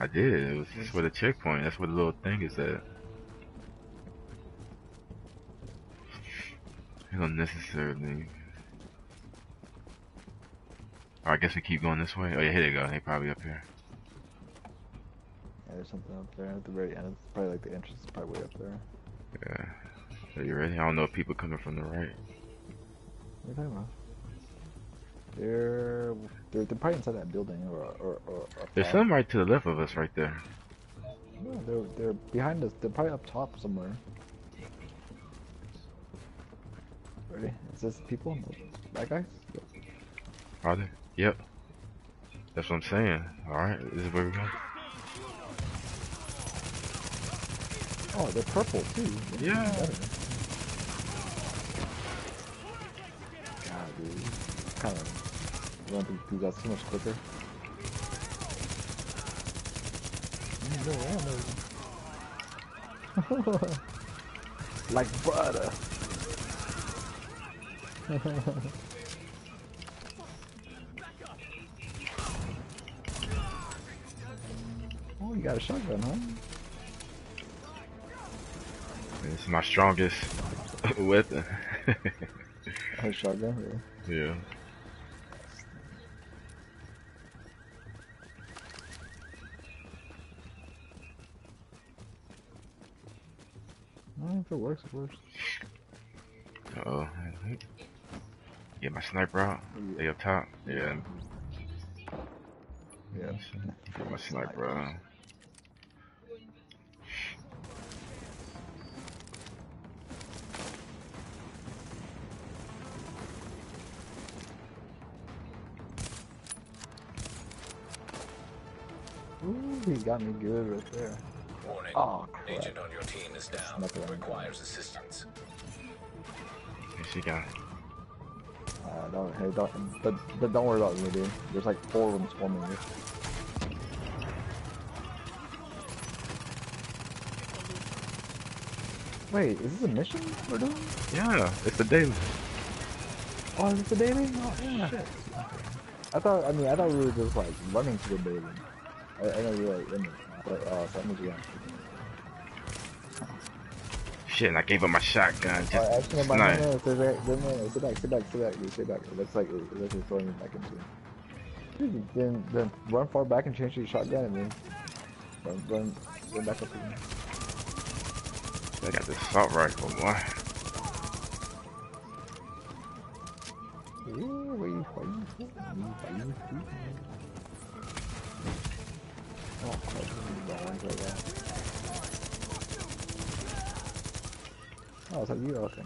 I did. It was just where the checkpoint. That's where the little thing is at. Unnecessarily. Oh, I guess we keep going this way. Oh yeah, here they go. They probably up here. Yeah, there's something up there at the very end. It's probably like the entrance is probably way up there. Yeah. Are you ready? I don't know if people coming from the right. What are you talking about? They're, they're, they're probably inside that building or or or. There's some right to the left of us right there. No, they're they're behind us. They're probably up top somewhere. Ready? Is this people? That guys? Are they? Yep. That's what I'm saying. Alright, this is where we go. Oh, they're purple too. Yeah. Better. God, dude. Kind of run through through that so much quicker. No ammo. like butter. oh, you got a shotgun, huh? This is my strongest weapon. A shotgun, yeah. yeah. If it works, it works. Uh oh. Get my sniper out. They up top. Yeah. Yeah. Get my sniper out. Ooh, he got me good right there. Warning. Oh, crap. Agent on your team is down. Snuck around. Requires assistance. Yeah, she got Uh, don't, hey, don't, but, but don't worry about me, dude. There's like four of them swarming me. Wait, is this a mission we're doing? Yeah, it's a daily. Oh, is this a daily? Oh, shit. I thought, I mean, I thought we were just like running to the daily. I, I know you're like in it, but, uh, so that means you Shit, and I gave him my shotgun. Just Alright, actually, no, no, no, sit back, sit back, sit back, sit back, dude, sit back. It looks like it looks like throwing me back into. Dude, Then, then run far back and change to your shotgun and then run, run, run back up again. I got this assault rifle, boy. Yeah, where you fighting? You fighting? Oh, crap, the ones like Oh, is that you? Okay.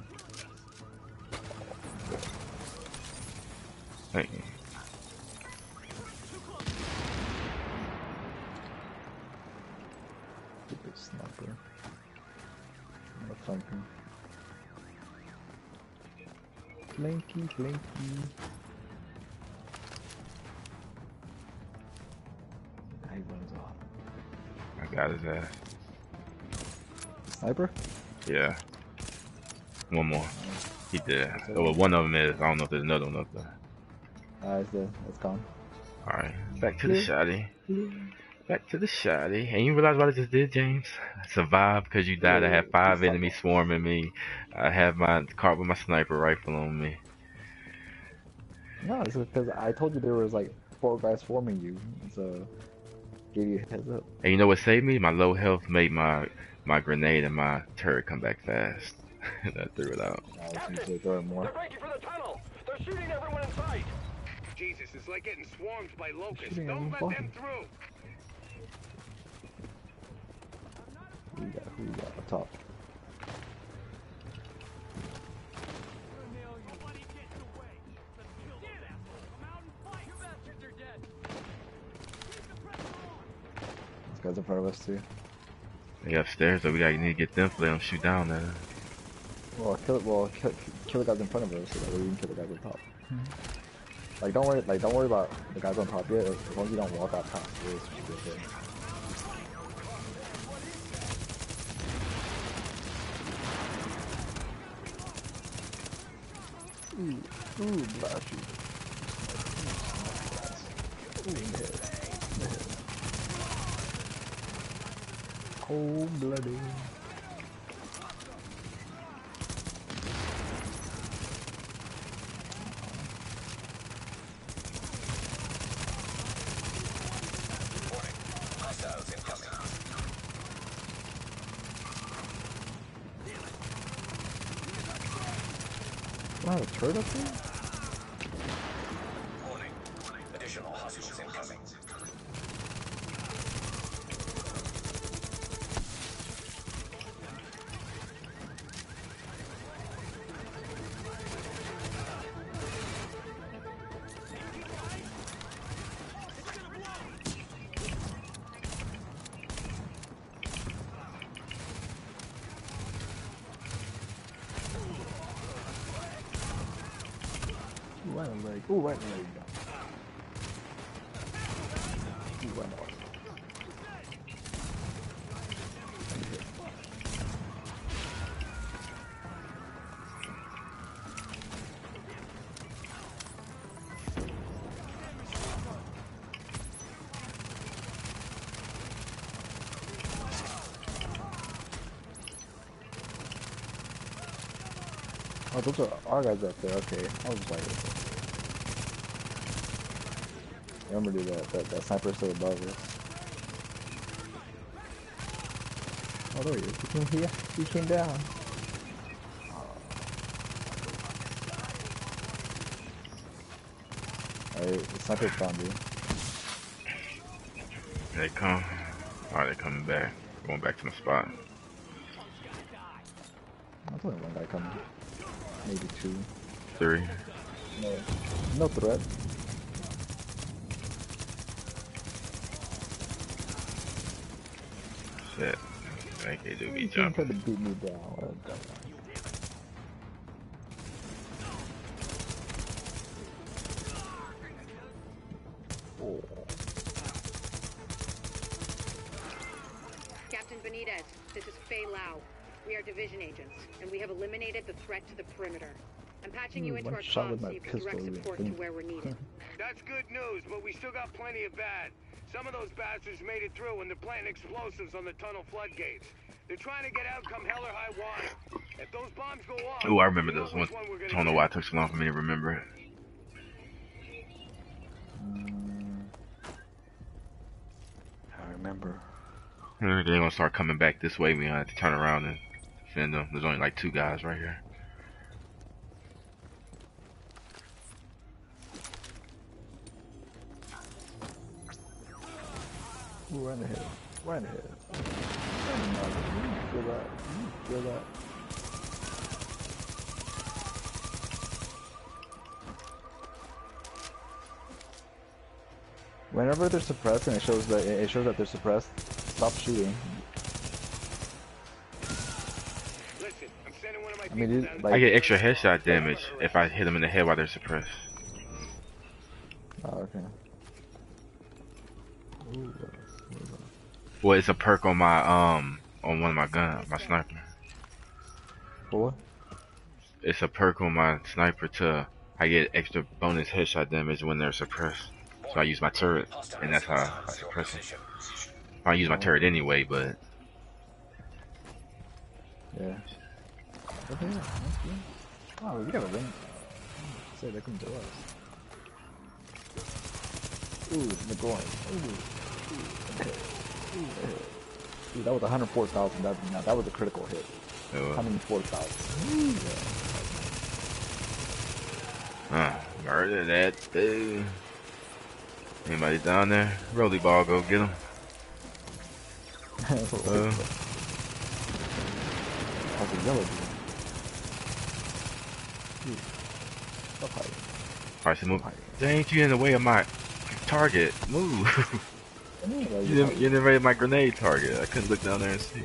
Thank you. Stupid sniper. Motherfucker. Flanky, flanky. Now he runs off. I got his ass. Sniper? Yeah. One more. He did. Oh, well, one of them is. I don't know if there's another one up there. Ah, it's dead. It's gone. Alright. Back to the shotty. Back to the shotty. And you realize what I just did, James? I survived because you died. I had five enemies swarming me. I have my cart with my sniper rifle on me. No, it's because I told you there was like four guys forming you, so gave you a heads up. And you know what saved me? My low health made my my grenade and my turret come back fast. and I threw it out. I was usually throwing more. breaking for the tunnel! They're shooting everyone in sight! Jesus, it's like getting swarmed by locusts. Shooting Don't everyone let them fine. through! Who you got? Who you got? Up top. This guy's in front of us too. They upstairs, so we gotta need to get them so they don't shoot down there. Well, kill it. Well, kill, kill the guys in front of us so that way we can kill the guys on top. Hmm. Like, don't worry. Like, don't worry about the guys on top yet. As long as you don't walk out past you should be okay. Ooh, ooh, blast you. Ooh, in the head. In the head. Cold blooded. Warning. Hostiles incoming. Turret up there? Right in the leg. Ooh, right in the leg. Ooh, right in the leg. Oh, those are our guys up there. Okay, I was like, remember dude, that that that sniper still above us. Oh, there he is. He came here. He came down. Oh. Alright, the sniper found you. They come. Alright, they coming back. Going back to my spot. That's only one guy coming. Maybe two. Three. No, no threat. Shit. They can't do me He tried jumping. to beat me down. What a dumbass. Oh. Captain Benitez, this is Faye Lau. We are division agents, and we have eliminated the threat to the perimeter. I'm patching you into one our comms my so you can direct support to where we're needed. That's good news, but we still got plenty of bad. Some of those bastards made it through and they're planting explosives on the tunnel floodgates. They're trying to get out come hell or high water. If those bombs go off, Ooh, I remember you those ones. one I don't know why it took so long for me to remember it. I remember. They're gonna start coming back this way. We have to turn around and defend them. There's only like two guys right here. Ooh, right in the head. Right in the head. Right in the mouth. Feel that. Feel that. Whenever they're suppressed and it shows that it shows that they're suppressed, stop shooting. I'm sending one of my I mean, people it- down to like- I get extra headshot damage if I hit them in the head while they're suppressed. Oh, okay. Ooh, uh, what else? What else? Well, it's a perk on my um on one of my guns, my sniper. What? It's a perk on my sniper to I get extra bonus headshot damage when they're suppressed. So I use my turret, and that's how I Hostiles in your suppress them. position. I use my turret anyway, but Yeah. Okay, yeah, that's good. Oh, we got a ring. Say they come do us. Ooh, the groin. Ooh. Ooh, okay. Ooh, that hit. Ooh, that was 104,000. That, that was a critical hit. uh, 104,000. Ooh, yeah. uh, murder that dude. Anybody down there? Rolly ball, go get him. Uh, a yellow dude. Stop hiding. Alright, so move. Dang, you in the way of my target. Move. You didn't, you didn't raise my grenade target. I couldn't look down there and see.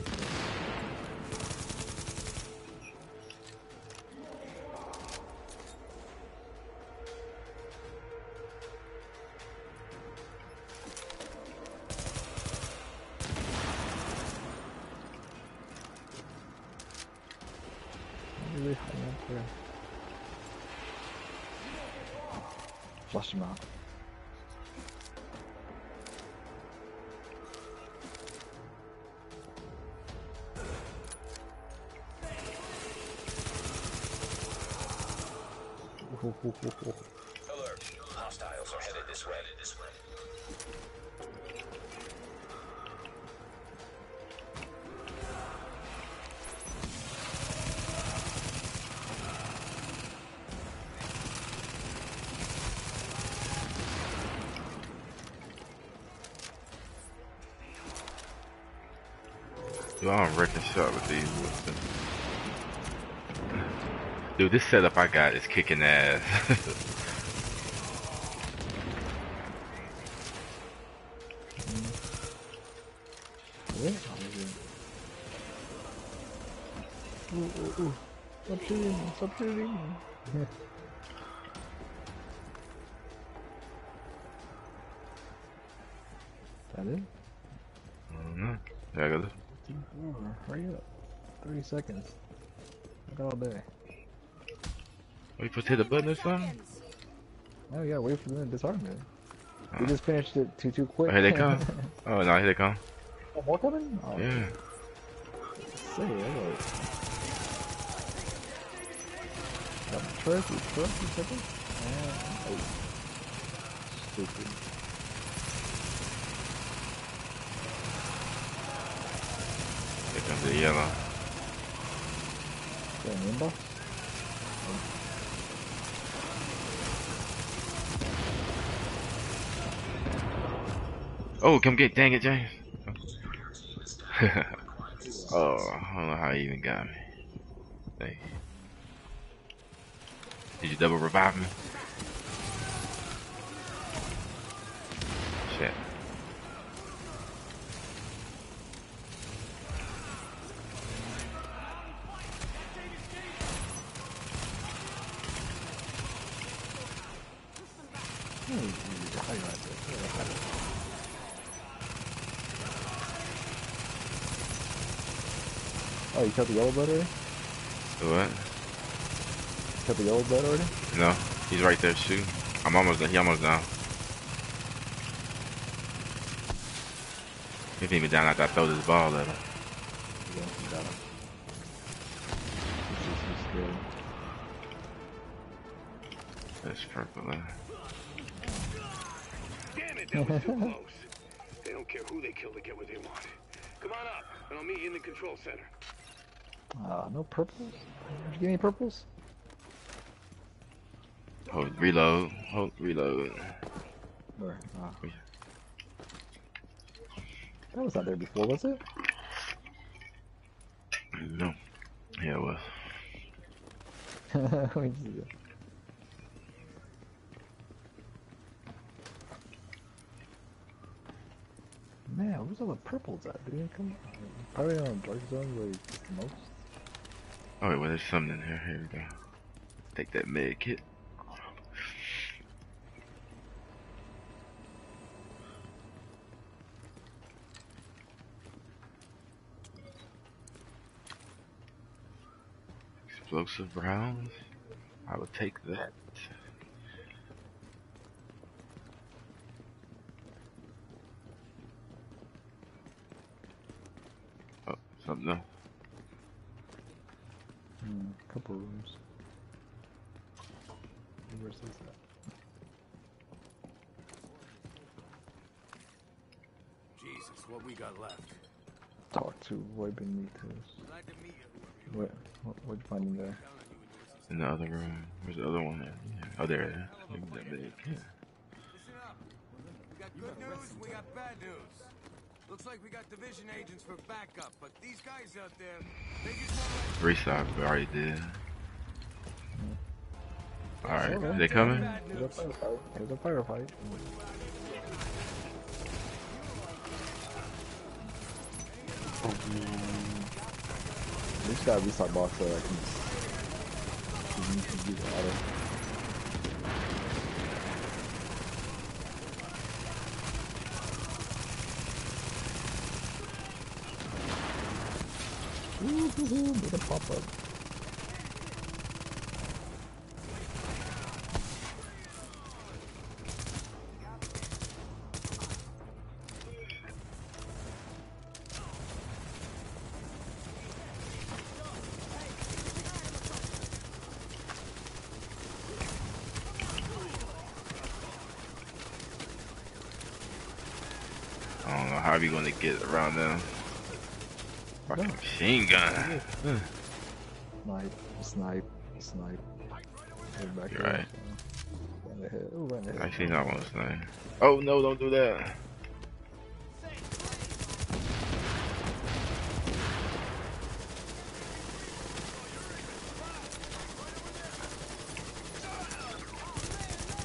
Dude, this setup I got is kicking ass. Yeah. Ooh, ooh, ooh. Stop shooting, stop shooting. that it? I don't know. Yeah, I got this. Team hurry up. 30 seconds. I got all day. Supposed to hit a button or something? Oh yeah, wait for them to disarm it. We Oh. just finished it too too quick. Oh, here they come. Oh, no, here they come. oh, more coming? Oh, Yeah. Say, alright. Got my truck, your truck, you said it? Yeah. Oh. Stupid. Here comes the yellow. Got an inbox? Oh, come get, dang it, James. oh, I don't know how he even got me. You. Did you double revive me? Shit. Hmm, you highlight it. Yeah, highlight it. You killed the yellow blood already? What? Cut the yellow blood already? No, he's right there shooting. I'm almost done. He almost down. He didn't even down after I throw this ball at him. Yeah, you got him. This is so scary. That's purple. Damn it, that was too close. They don't care who they kill to get what they want. Come on up, and I'll meet you in the control center. Ah, no purples? Did you get any purples? hold, reload. Hold, reload. Or, ah. That was not there before, was it? No. Yeah, it was. Me see. Man, where's all the purples at? Did they come? Probably on dark zone where it's most. Oh, wait, well, there's something in here. Here we go. Take that med kit. Explosive rounds. I would take that. Oh, something else. Hmm, couple rooms. Where's this at? Jesus, what we got left? Talk to Roy Benitez. Glad to meet you. What? What? What'd you find in there? In the other room. Where's the other one at? Yeah. Oh, there it is. That big. Yeah. Listen up. We got good news, we got bad news. Looks like we got division agents for backup, but these guys out there, they just won't let we already did. Alright, Okay. they coming? There's a firefight. There's a firefight. We just got a restock box so I can. Woohoo, made a pop-up. I don't know how are you gonna get around them. Fucking machine gun. Snipe, snipe, snipe. Get back You're there, right. so. Right in the head. Ooh, right in the head. Actually, not one snipe. Oh no! Don't do that.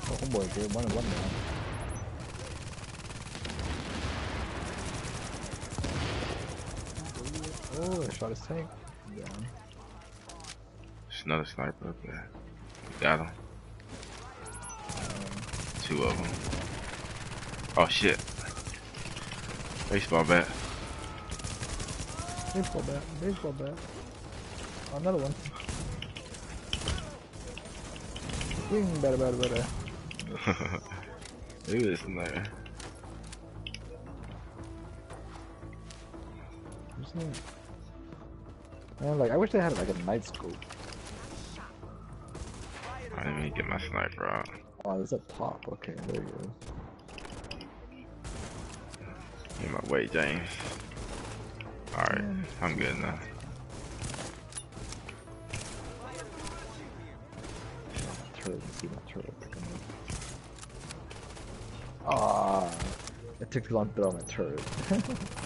Oh, boy, dude, one one down. Oh, I shot his tank. Down. There's another sniper up there. Got him. Two of them. Oh shit. Baseball bat. Baseball bat, baseball bat. Oh, another one. Swing, better, better, better. Look at this sniper. Who's that? Man, like, I wish they had like a night scope. I didn't even get my sniper out. Oh, there's a pop. Okay, there you go. Get my way, James. Alright, I'm good now. turret see my turret picking up. Ah, it took too long to throw my turret.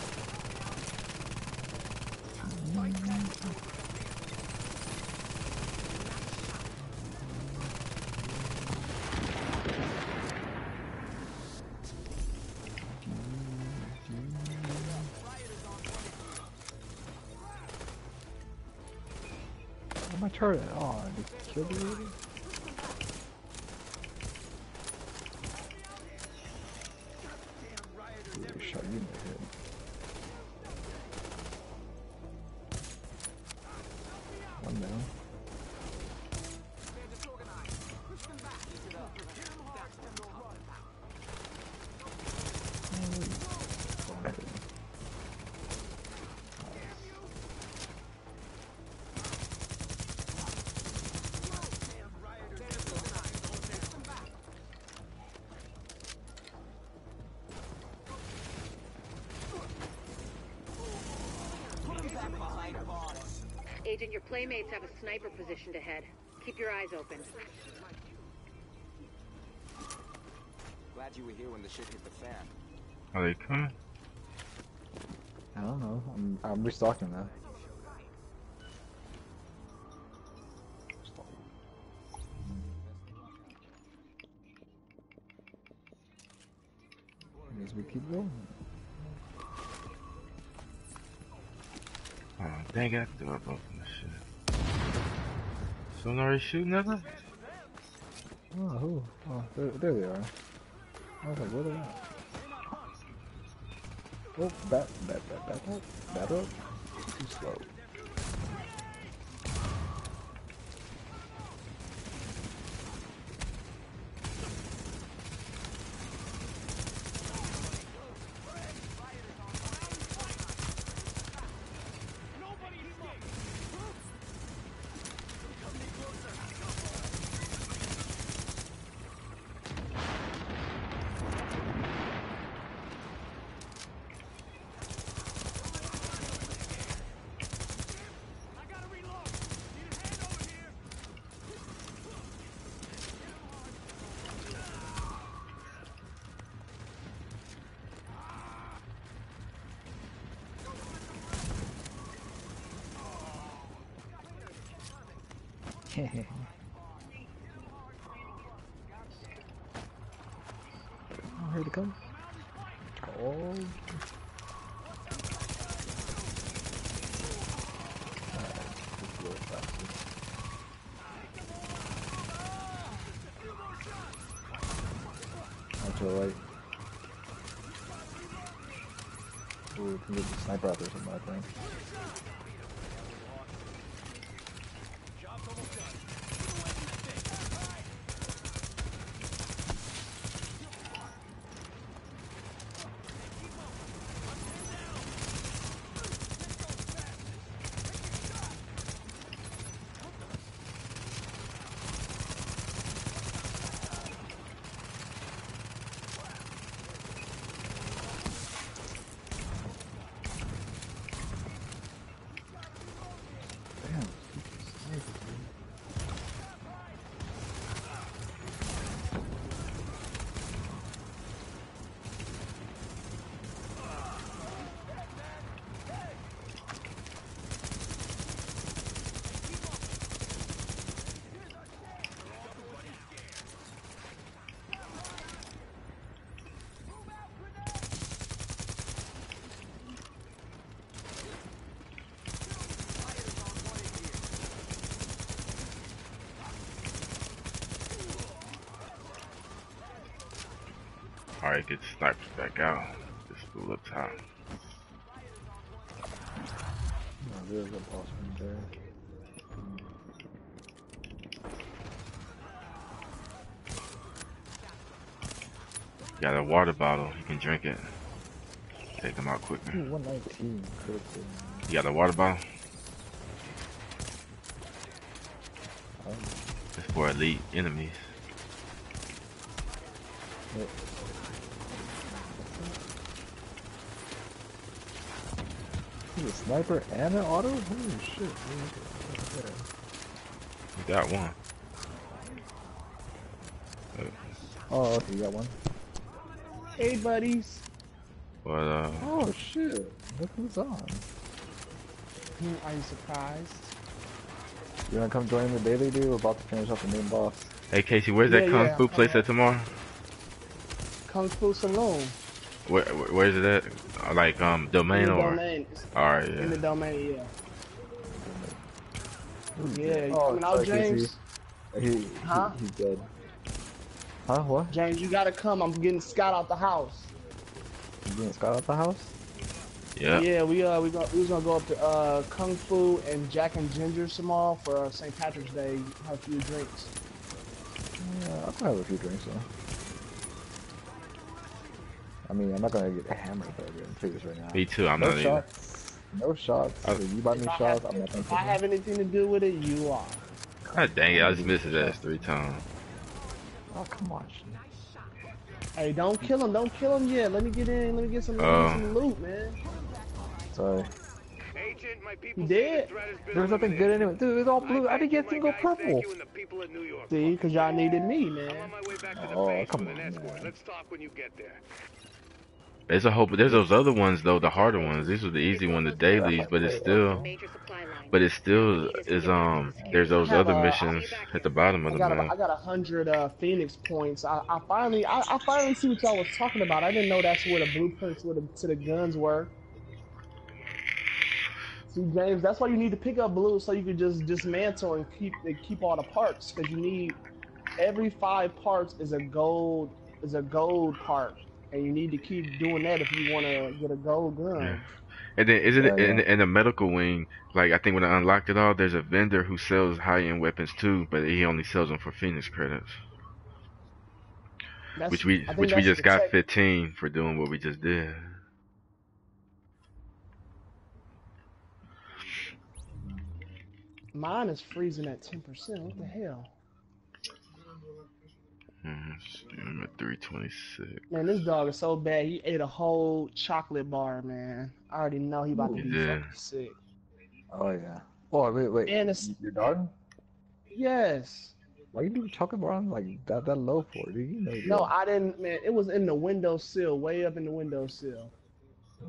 Agent, your playmates have a sniper positioned ahead. Keep your eyes open. Glad you were here when the shit hit the fan. Are they coming? I don't know. I'm I'm restocking that. As we keep going. Dang it, I threw up open this shit. Someone already shooting at us? Oh, who? Oh, there, there they are. I was like, where they at? Oh, back, back, back, back up, back up. Too slow. Get the snipers back out. This fool up top. Oh, there's a boss right there. Got a water bottle. You can drink it. Take them out quicker. Ooh, 119 critical. You got a water bottle? It's for elite enemies. He's a sniper and an auto? Holy shit. Okay. You got one. Oh, okay, you got one. Hey, buddies. But uh, Oh shit. Look who's on. Are you surprised? You wanna come join the daily dude? We're about to finish up the main boss. hey Casey, where's that Yeah, kung yeah, fu place uh, at tomorrow? Kung Fu Saloon. Where, where where's it at? Uh, Like um In domain the or? Domain. All right, In the yeah. domain, yeah. Yeah, you Oh, coming out, sorry, Casey. James? He, he, Huh? he's dead. Huh? What? James, you gotta come. I'm getting Scott out the house. You getting Scott out the house? Yeah. Yeah, we uh we go we was gonna go up to uh Kung Fu and Jack and Ginger tomorrow for uh, St. Patrick's Day. Have a few drinks. Yeah, I'll probably have a few drinks though. I mean, I'm not gonna get hammered though, dude. I'm tell this right now. Me too. I'm no not either. Shots. No shots. I- you buy me I shots, have- I'm not gonna If I have anything to do with it, you are. God dang it! I just missed his ass three times. Oh, come on. Hey, don't kill him. Don't kill him yet. Let me get in. Let me get some, let Oh. some loot, man. Sorry. Agent, my people You say did? the threat There's nothing good anyway. Dude, it's all blue. I didn't get a single purple. You and the people in New York. See, because y'all needed me, man. my way back the Oh, base come on, man. Let's talk when you get there. There's a whole, but there's those other ones though, the harder ones. These are the easy ones, the dailies, but it's still, Major supply line. but it still is um. There's those other Uh, missions at the bottom of I the got, map. I got a hundred uh, Phoenix points. I, I finally, I, I finally see what y'all was talking about. I didn't know that's where the blueprints where the, to the guns were. See, James, that's why you need to pick up blue so you can just dismantle and keep and keep all the parts because you need every five parts is a gold is a gold part, and you need to keep doing that if you want to get a gold gun. Yeah. And then isn't it Yeah, in, in the medical wing? Like I think when I unlocked it all, there's a vendor who sells high end weapons too, but he only sells them for Phoenix credits. That's, Which we which we just got check- 15 for doing what we just did. Mine is freezing at ten percent. What the hell? Mm, I'm at 326. Man, this dog is so bad. He ate a whole chocolate bar, man. I already know he about to be did. fucking sick. Oh yeah. Oh wait, wait. And it's- Your dog? Yes. Why you do chocolate bar on like that that low for, dude? You know. No. I didn't. Man, it was in the windowsill, way up in the windowsill.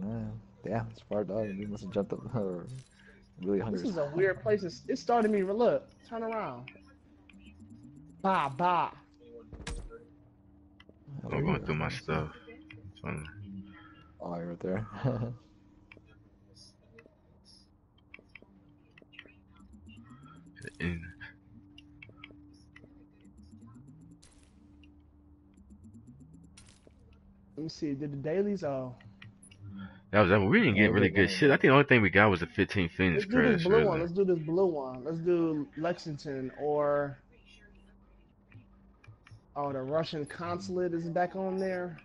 Man, damn, smart dog. You must have jumped up. Uh, really hungry. This is a weird place. It's, it started me. Look, turn around. Bah bah. I'm going through my stuff. It's fun. Oh, you're right there. And Let me see. Did the dailies? Oh, that was that. We didn't get really good shit. I think the only thing we got was the 15 Phoenix let's do this credits. blue one. Let's do this blue one. Let's do Lexington or. Oh, the Russian consulate is back on there.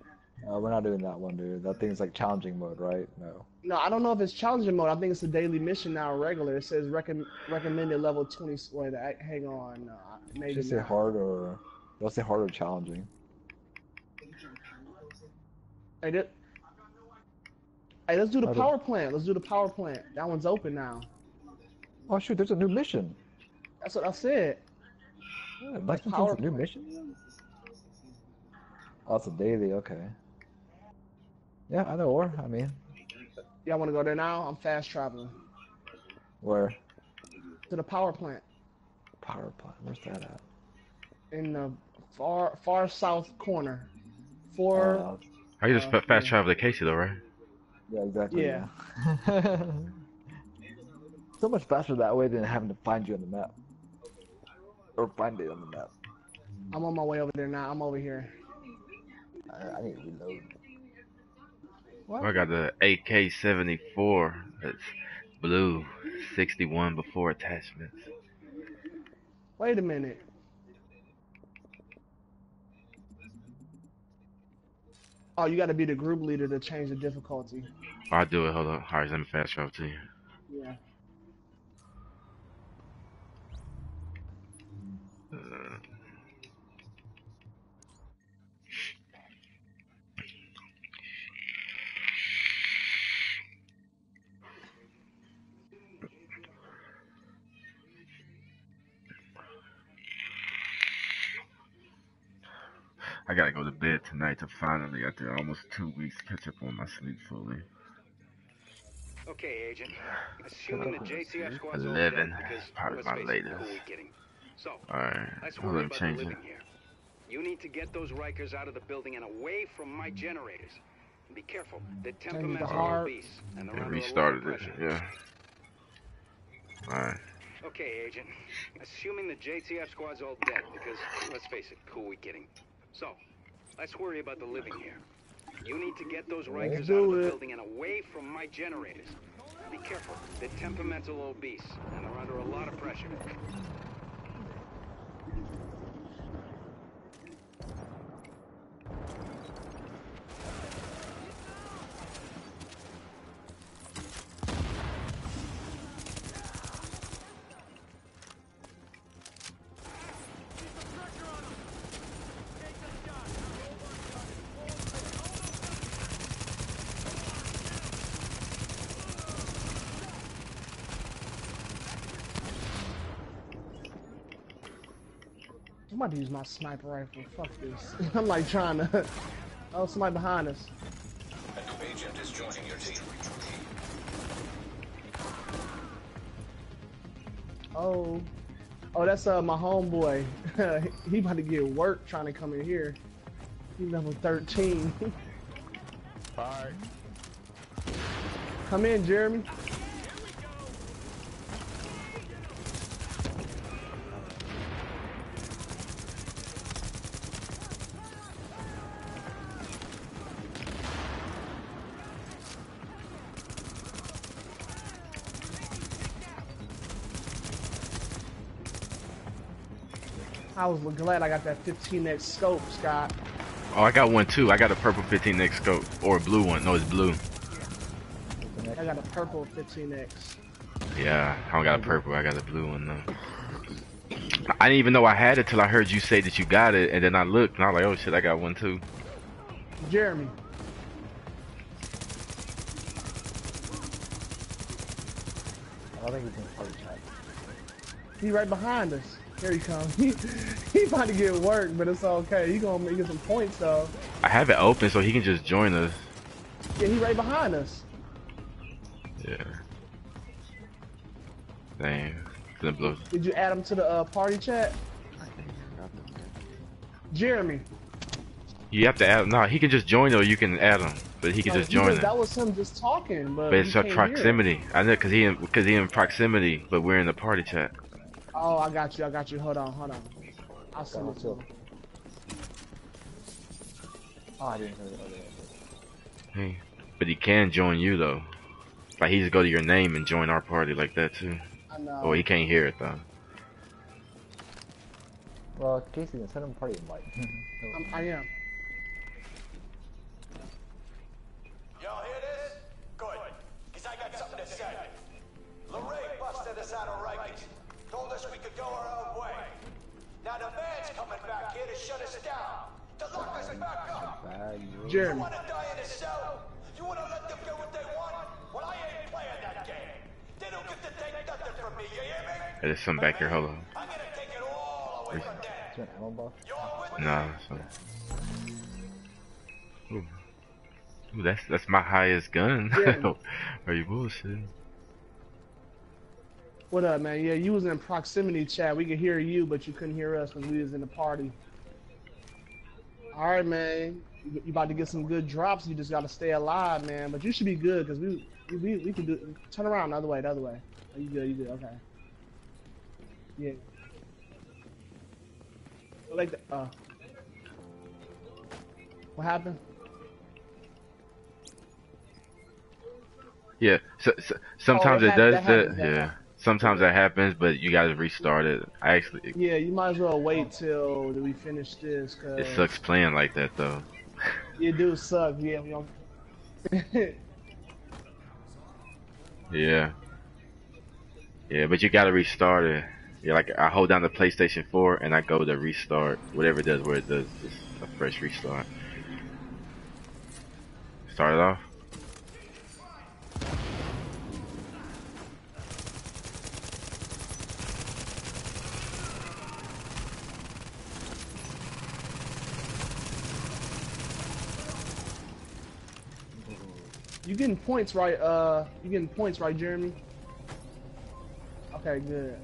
uh, we're not doing that one, dude. That thing's like challenging mode, right? No. No, I don't know if it's challenging mode. I think it's a daily mission now, regular. It says recomm recommended level 20. Wait, I- hang on. No, maybe Should say not. hard or. They'll say hard or challenging. Hey, th- hey, let's do the power plant. Let's do the power plant. That one's open now. Oh shoot, there's a new mission. That's what I said. Yeah, a new mission. Oh, it's a daily. Okay. Yeah, either or. I mean, Y'all want to go there now? I'm fast traveling where to the power plant power plant? Where's that at? in the far far south corner. For Uh, I can just Uh, fast yeah. travel to Casey though, right? yeah, exactly. Yeah. yeah. so much faster that way than having to find you on the map or find it on the map. I'm on my way over there now. I'm over here. I, I need to reload. I got the AK-74. That's blue. 61 before attachments. Wait a minute. Oh, you got to be the group leader to change the difficulty. I'll do it. Hold on. Alright, let me fast travel to you. Yeah. I gotta go to bed tonight to finally, after almost two weeks, catch up on my sleep fully. Okay, Agent. Assuming the JTF squad's all 11, dead because, probably let's my face it, latest. who are we kidding? So, Alright, let's hold worry on, change it. here. You need to get those Rikers out of the building and away from my generators. Be careful. They're the temperamental heart. beasts, and they're It under a lot of restarted it, yeah. Alright. Okay, Agent. Assuming the JTF squad's all dead, because, let's face it, who are we kidding? So, let's worry about the living here. You need to get those Rikers out of the it. building and away from my generators. Be careful. They're temperamental obese, and they're under a lot of pressure. About to use my sniper rifle. Fuck this. I'm like trying to. Oh, somebody behind us. A new agent is joining your team. Oh. Oh, that's uh my homeboy. he about to get work trying to come in here. He level 13. Alright. come in, Jeremy. I was glad I got that 15x scope, Scott. Oh, I got one too. I got a purple 15 x scope. Or a blue one. No, it's blue. I got a purple 15x. Yeah, I don't got a purple. I got a blue one though. I didn't even know I had it till I heard you say that you got it, and then I looked and I was like, oh shit, I got one too. Jeremy. I don't think we can party chat. He right behind us. Here he comes. He, he about to get work, but it's okay. He gonna make some points though. I have it open so he can just join us. Yeah, he right behind us. Yeah. Damn. Did you add him to the uh, party chat? Jeremy. You have to add. No, he can just join or you can add him, but he can No, just was- join us. That was him just talking, but, But it's we a can't hear proximity. I know because he in because he in proximity, but we're in the party chat. Oh, I got you. I got you. Hold on, hold on. I'll send it to you. him. Oh, I didn't hear it. Okay. Hey, but he can join you though. Like he just go to your name and join our party like that too. I know. Oh, he can't hear it though. Well, Casey, then send him a party invite. I am. To back up. Bad news. You Jeremy. wanna die in a cell? You wanna let them get what they want? Well, I ain't playing that game. They don't get to take nothing from me, you hear me? Hey, There's some back here. Hold on. I'm gonna take it all away from them. There an ammo box? You all with me? Nah. So. Ooh. Ooh, that's that's my highest gun. Yeah. Are you bullshit? What up, man? Yeah, you was in proximity chat. We could hear you, but you couldn't hear us when we was in the party. All right, man. You you about to get some good drops. You just gotta stay alive, man. But you should be good because we we we, can do. Turn around the other way, the other way. Oh, you good? You good? Okay. Yeah. Like the, uh. What happened? Yeah. So, so sometimes Oh, it that does that happens, that Yeah. Sometimes that happens, but you gotta restart it. I actually, Yeah, you might as well wait till we finish this, cause it sucks playing like that though. It do suck. Yeah, we don't. Yeah. Yeah, but you gotta restart it. Yeah, like I hold down the PlayStation 4 and I go to restart whatever it does where it does just a fresh restart. Start it off. You getting points right? Uh, you getting points right, Jeremy? Okay, good.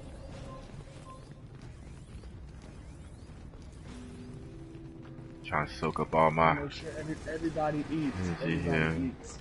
Trying to soak up all my. Make sure every, everybody eats. Let me see Everybody here. eats.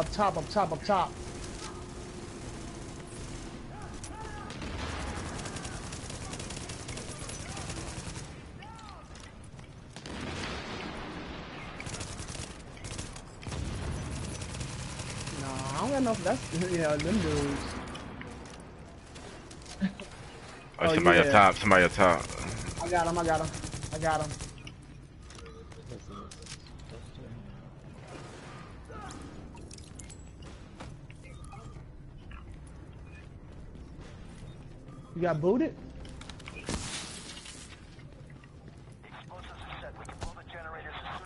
Up top, up top, up top. Nah, I don't got enough. That's yeah, them dudes. Oh, Oh, somebody yeah. up top. Somebody up top. I got him. I got him. I got him. You got booted?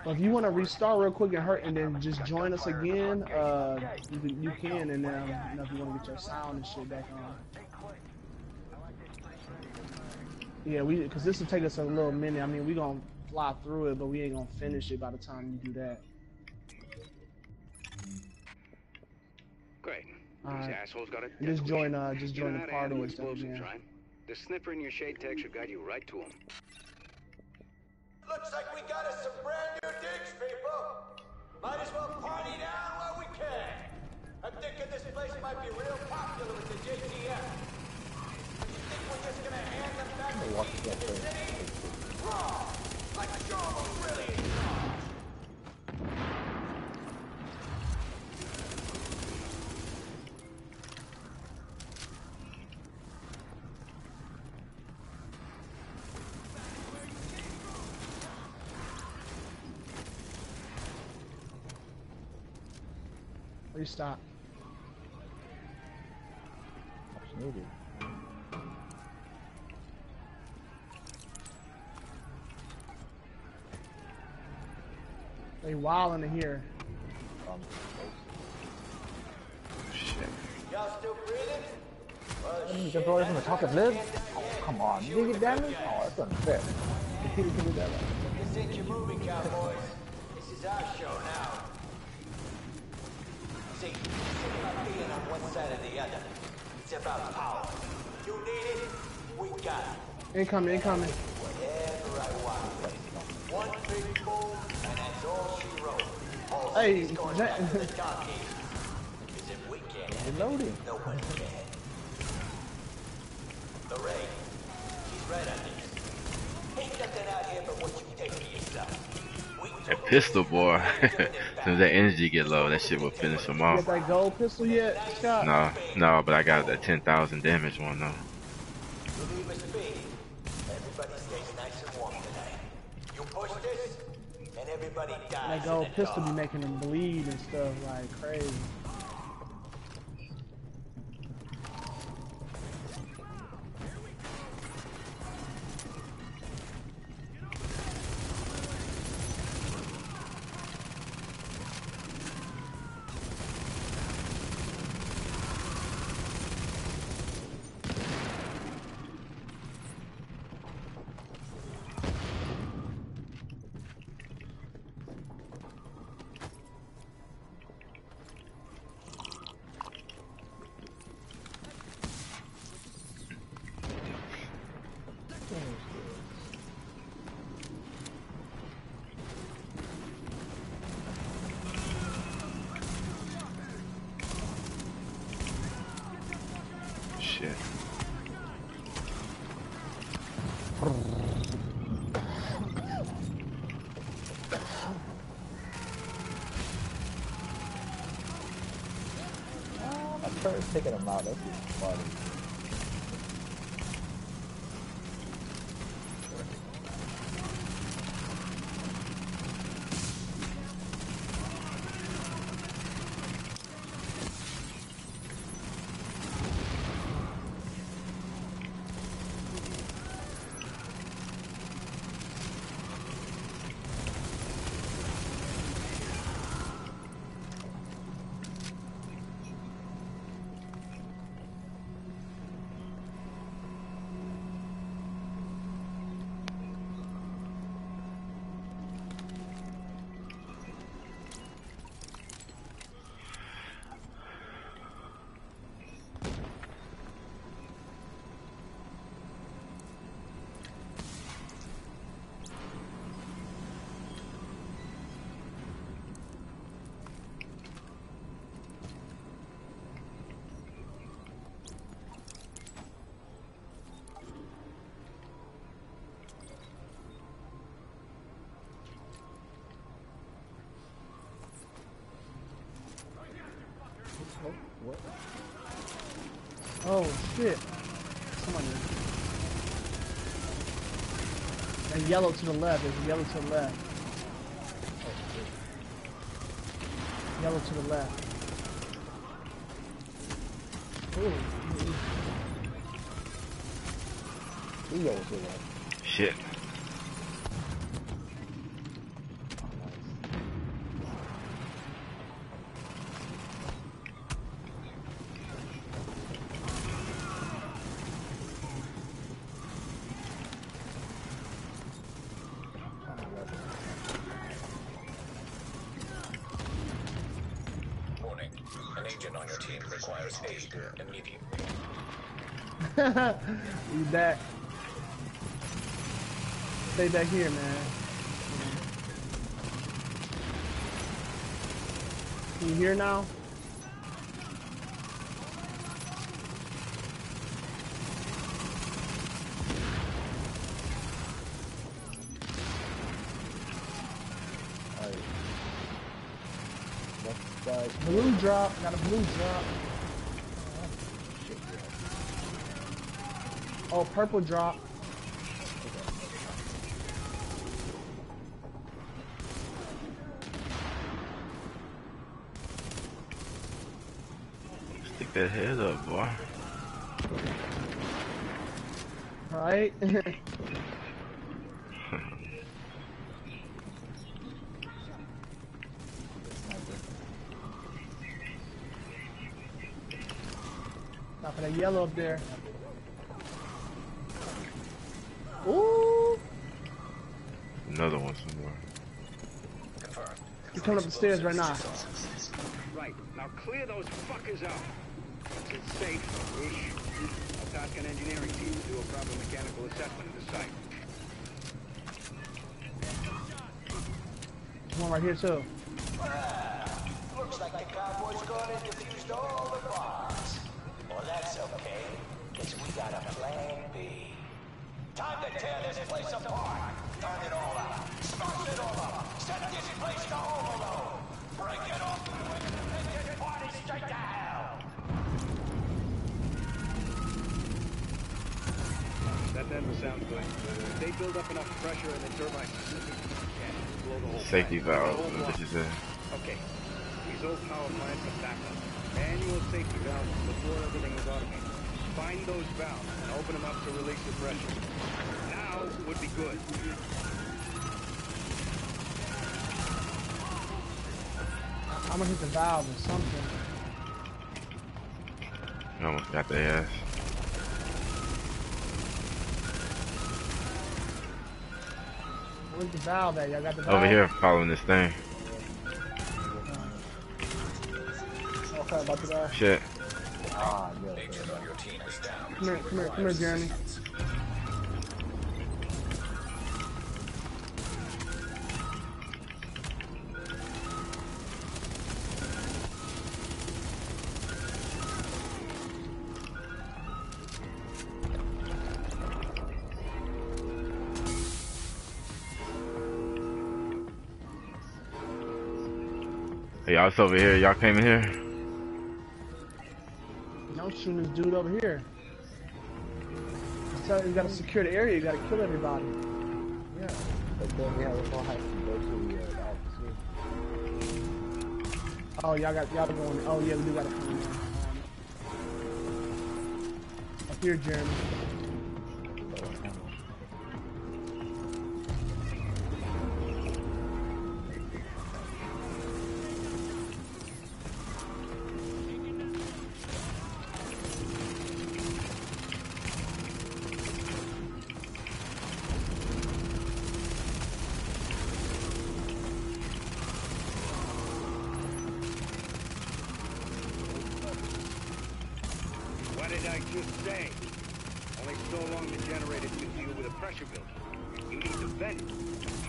Well, if you want to restart real quick and hurt, and then just join us again, uh, you can, you can, and then you know, if you want to get your sound and shit back on. Yeah, we because this will take us a little minute. I mean, we gonna fly through it, but we ain't gonna finish it by the time you do that. Assholes got it. Just join, uh, just You join know the party handle and stuff explosives, again. right? The sniffer in your SHD tech should guide you right to them. Looks like we got us some brand new digs, people. Might as well party down while we can. I'm thinking this place might be real popular with the JTF. But you think we're just gonna hand them back the keys to the city? Wrong. Like Joe was really in charge. Restart. Much needed. They wilding in here. Um, Shit. Y'all still breathing? Well, you can throw from the top of lid? Oh, come on. You get damage? Oh, that's unfair. You can do that. This ain't your movie, cowboys. This is our show now. See, it's about being on one side or the other. It's about power. You need it, we got it. Incoming, incoming. Whatever I want. One big and that's all she wrote. All Hey, going that- back to the donkeys. Because if we can't, Reloading. no one can. Right on this. Ain't nothing out here but what you take for yourself. We That pistol this, boy. we're as giving it soon as back. that energy get low, that shit will finish him You off. got that gold pistol yet, Scott? No, no, but I got that 10,000 damage one though. You leave us be. Everybody stays nice and warm tonight. You push this, and everybody dies. That in gold pistol be making them bleed and stuff like crazy. What? Oh shit. Someone And yellow to the left. There's a yellow to the left. Yellow to the left. Ooh. He goes to that. Shit. Warning. An agent on your team requires aid immediately. You back. Stay back here, man. You hear now? Side. Blue drop. Got a blue drop. Shit, yeah. Oh, purple drop. Stick that head up, boy. Right? Not for that yellow up there. Another one somewhere. Confirmed. He's coming up the stairs right now. Right. Now clear those fuckers out. It's safe, ish. I'll task an engineering team to do a proper mechanical assessment of the site. There's one right here too. Looks like the cowboys gone and defused all the bombs. Well, that's okay, because we got a plan B. Time to tear this place apart. Turn it all That doesn't sound good. They build up enough pressure in the turbine, yeah, blow the whole Safety plant. valve. The whole. This is a Okay. These old power plants have backup. Manual safety valves before everything was automated. Find those valves and open them up to release the pressure. Now would be good. I'm gonna hit the valve or something. I almost got the ass. The valve at? Y'all got the valve? Over here, following this thing. Okay, about to go. Shit. Ah, yeah. Agent on your team is down. Come here, come here, come here, Jeremy. It's over here. Y'all came in here. No shooting this dude over here. Tell you, gotta secure the area. You gotta kill everybody. Yeah. But then we to go to the office. Oh, y'all got y'all going. Oh yeah, we do gotta come in. Um, up here, Jeremy.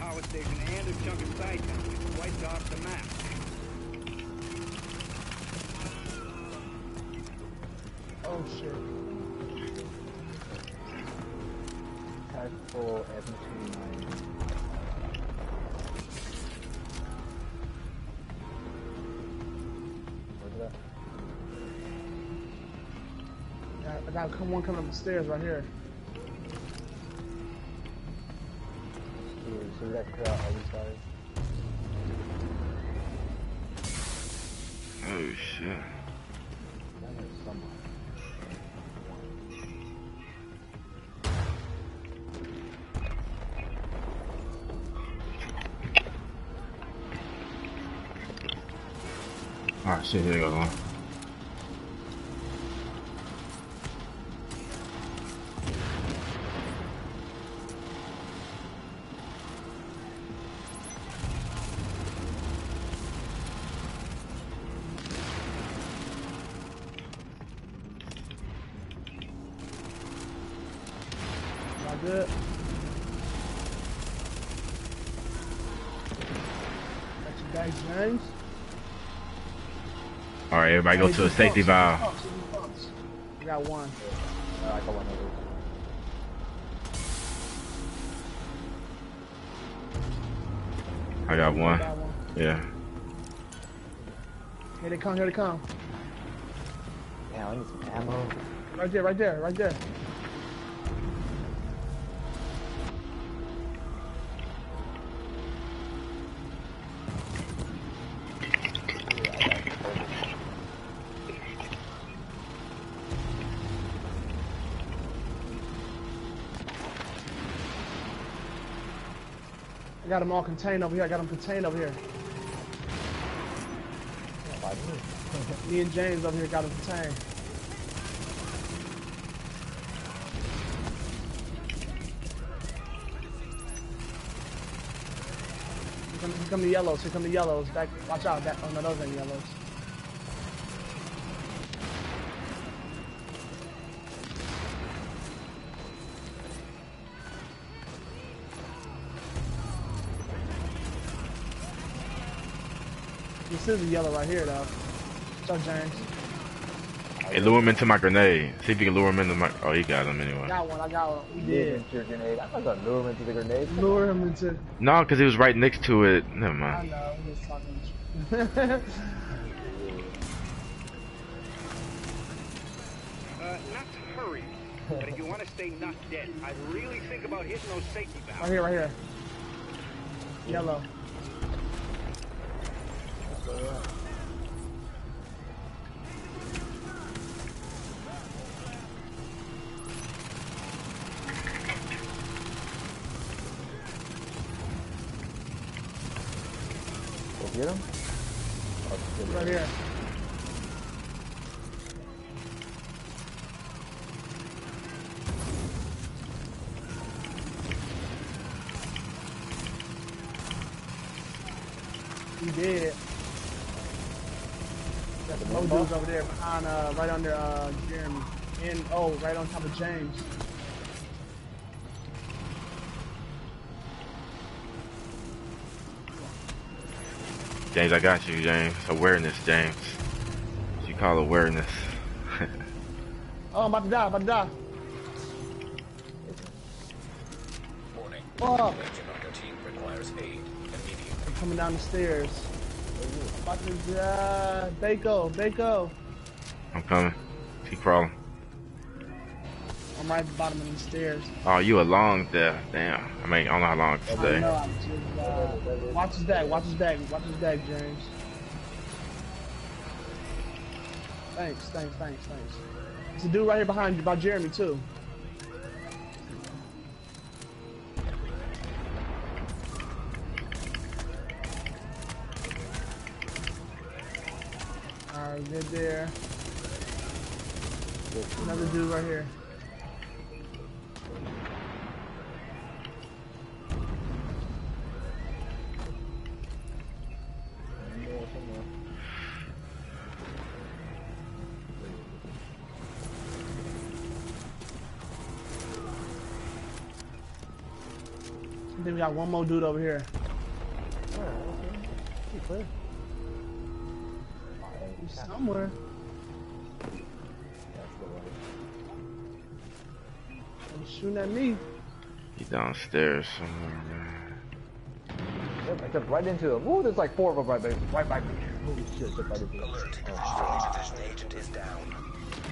Power station and a chunk of side town is wiped off the map. Oh shit. Tactical M29. Where's that? Come one coming up the stairs right here. Ooh, So we got out these guys. Oh shit. Down there somewhere. Ah shit. Here you go. All right, everybody go to a safety valve. these pumps, these pumps. We got one. Uh, I got one of those. I got one. Got one. Yeah. Here they come, here they come. Damn, I need some ammo. Right there, right there, right there. Got them all contained over here. I got them contained over here. Me and James over here got them contained. Here come, here come the yellows. Here come the yellows. Back, watch out. That, oh no, those ain't yellows. This is a yellow right here, though. What's up, James? Hey, lure him into my grenade. See if you can lure him into my. Oh, he got him anyway. Got one. I got one. We Lure him did. into your grenade. I thought I gonna lure him into the grenade. Lure him into. No, because he was right next to it. Never mind. I mind. know. He was talking. Uh, not to hurry, but if you want to stay not dead, I'd really think about hitting those safety valves. right here, right here. Yellow. He did. Got the low dudes over there behind, uh, right under uh, Jeremy. And, oh, right on top of James. James, I got you, James. Awareness, James. What you call awareness. Oh, I'm about to die, I'm about to die. Warning. Oh, Agent on your team requires aid immediately. I'm coming down the stairs. Bako, Bako. I'm coming. Keep crawling. I'm right at the bottom of these stairs. Oh, you a long there? Damn. I mean, I don't know how long to stay. Just, uh, watch his back, watch his back, watch his back, James. Thanks, thanks, thanks, thanks. There's a dude right here behind you, by Jeremy too. Good there. Another dude right here. Then we got one more dude over here. Where? Okay. Pretty clear. Somewhere. That's the. He's shooting at me. He's downstairs somewhere. Man. Yep, I stepped right into him. Ooh, there's like four of them right by, right by me. Holy shit, stepped right into him. Oh, Division agent is down.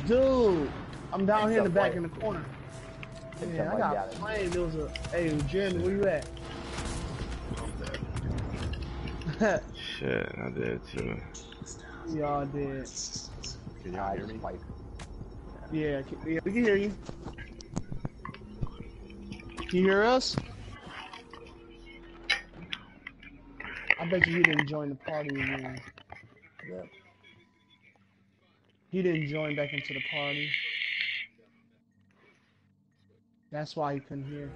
Dude, I'm down here in the back right. in the corner. Jump Man, I right got at it. There was a. Hey, Jeremy, where you at? Shit, I did too. Y'all did. Can y'all hear me? Fight. Yeah, yeah, we can hear you. Can you hear us? I bet you he didn't join the party again. Yep. He didn't join back into the party. That's why he couldn't hear.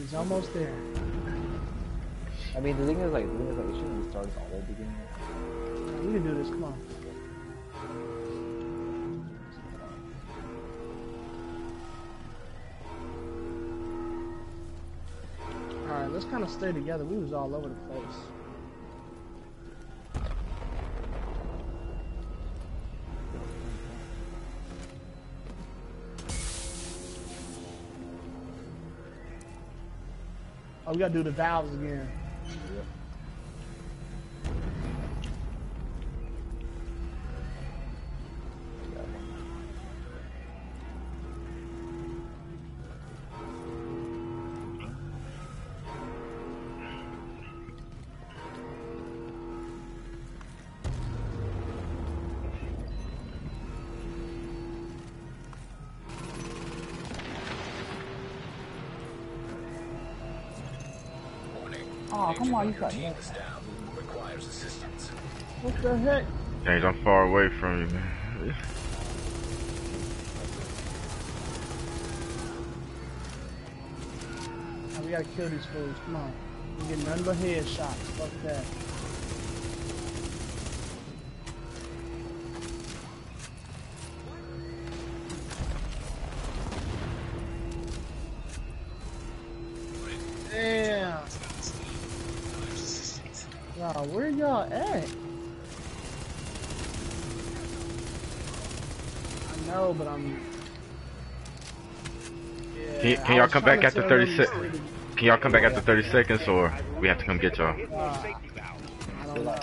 He's almost there. I mean, the thing is, like, the thing is, like, it shouldn't restart at the whole beginning. We can do this. Come on. All right, let's kind of stay together. We was all over the place. Oh, we gotta do the valves again. Oh, come on, you got me. What the heck? James, I'm far away from you, man. We gotta kill these fools. Come on. We get none but headshots. Fuck that. Y'all come back after 30 them seconds? Can y'all come back after 30 seconds, or we have to come get y'all? Uh, I don't know.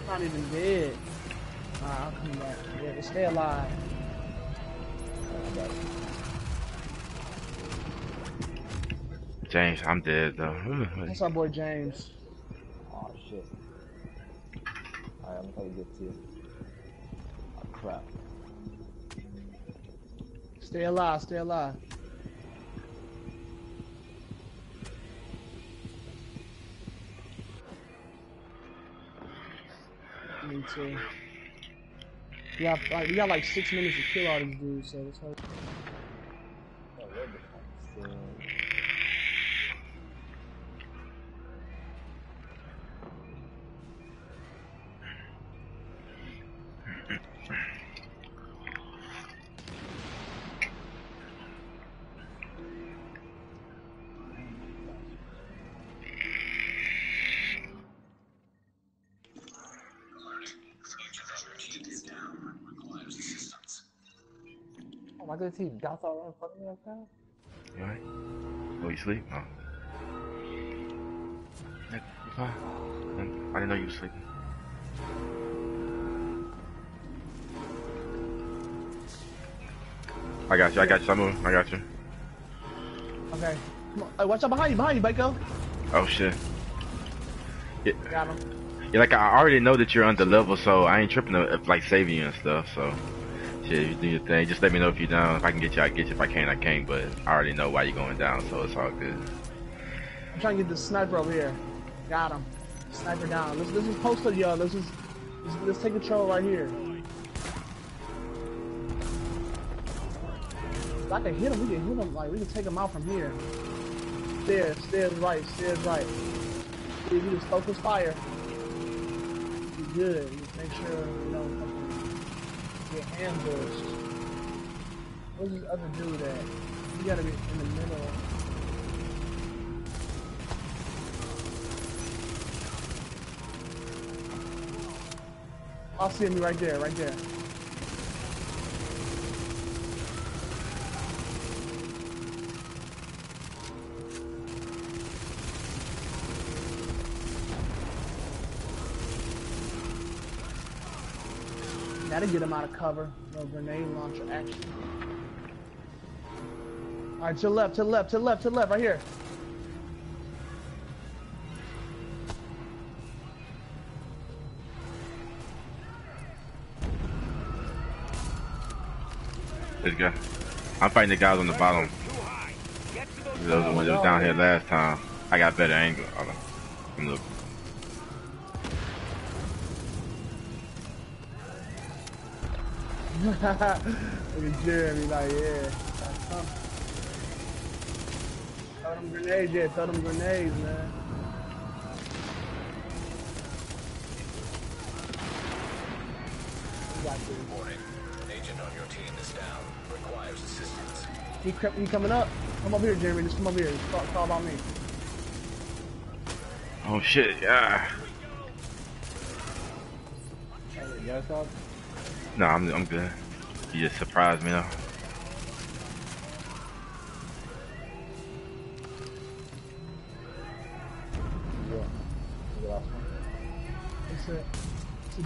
I'm not even dead. Alright, I'll come back. Yeah, but stay alive. James, I'm dead though. That's our boy James. Oh shit. Alright, I'm gonna get to you. Oh crap. Stay alive, stay alive. Me too. Like we got like six minutes to kill all these dudes, so let's hope. I could dots all in front of me like that. You alright? Oh, you sleep? Yeah, you fine. Um, I didn't know you were sleeping. I got you, I got you, Samu, I got you. Okay. Come on. Hey, watch out behind you, behind you, Bako. Oh shit. Yeah, Got him. yeah, like I already know that you're under level, so I ain't tripping if like saving you and stuff, so. Shit, you do your thing. Just let me know if you're down. If I can get you, I get you. If I can't, I can't. But I already know why you're going down, so it's all good. I'm trying to get the sniper over here. Got him. Sniper down. Let's, let's just post it, y'all. Let's just let's, let's take control right here. If I can hit him, we can hit him. Like we can take him out from here. Stairs, stairs right, stairs right. We just focus fire. Be good. Just make sure you get ambushed. Where's this other dude at? You gotta be in the middle. I'll see him right there, right there. Get him out of cover. No grenade launcher action. Alright, to left, to left, to left, to left, right here. This guy. I'm fighting the guys on the bottom. Too high. Get to those Those are the ones that was down here last time. I got better angle. Look. Look at Jeremy, like, yeah. that's something. Throw them grenades, yeah, throw them grenades, man. You got this. Warning. An agent on your team is down. Requires assistance. He, cre- he coming up. Come over here, Jeremy. Just come over here. It's all, it's about me. Oh shit, yeah. Yes, dog. No, I'm I'm good. You just surprised me though. It's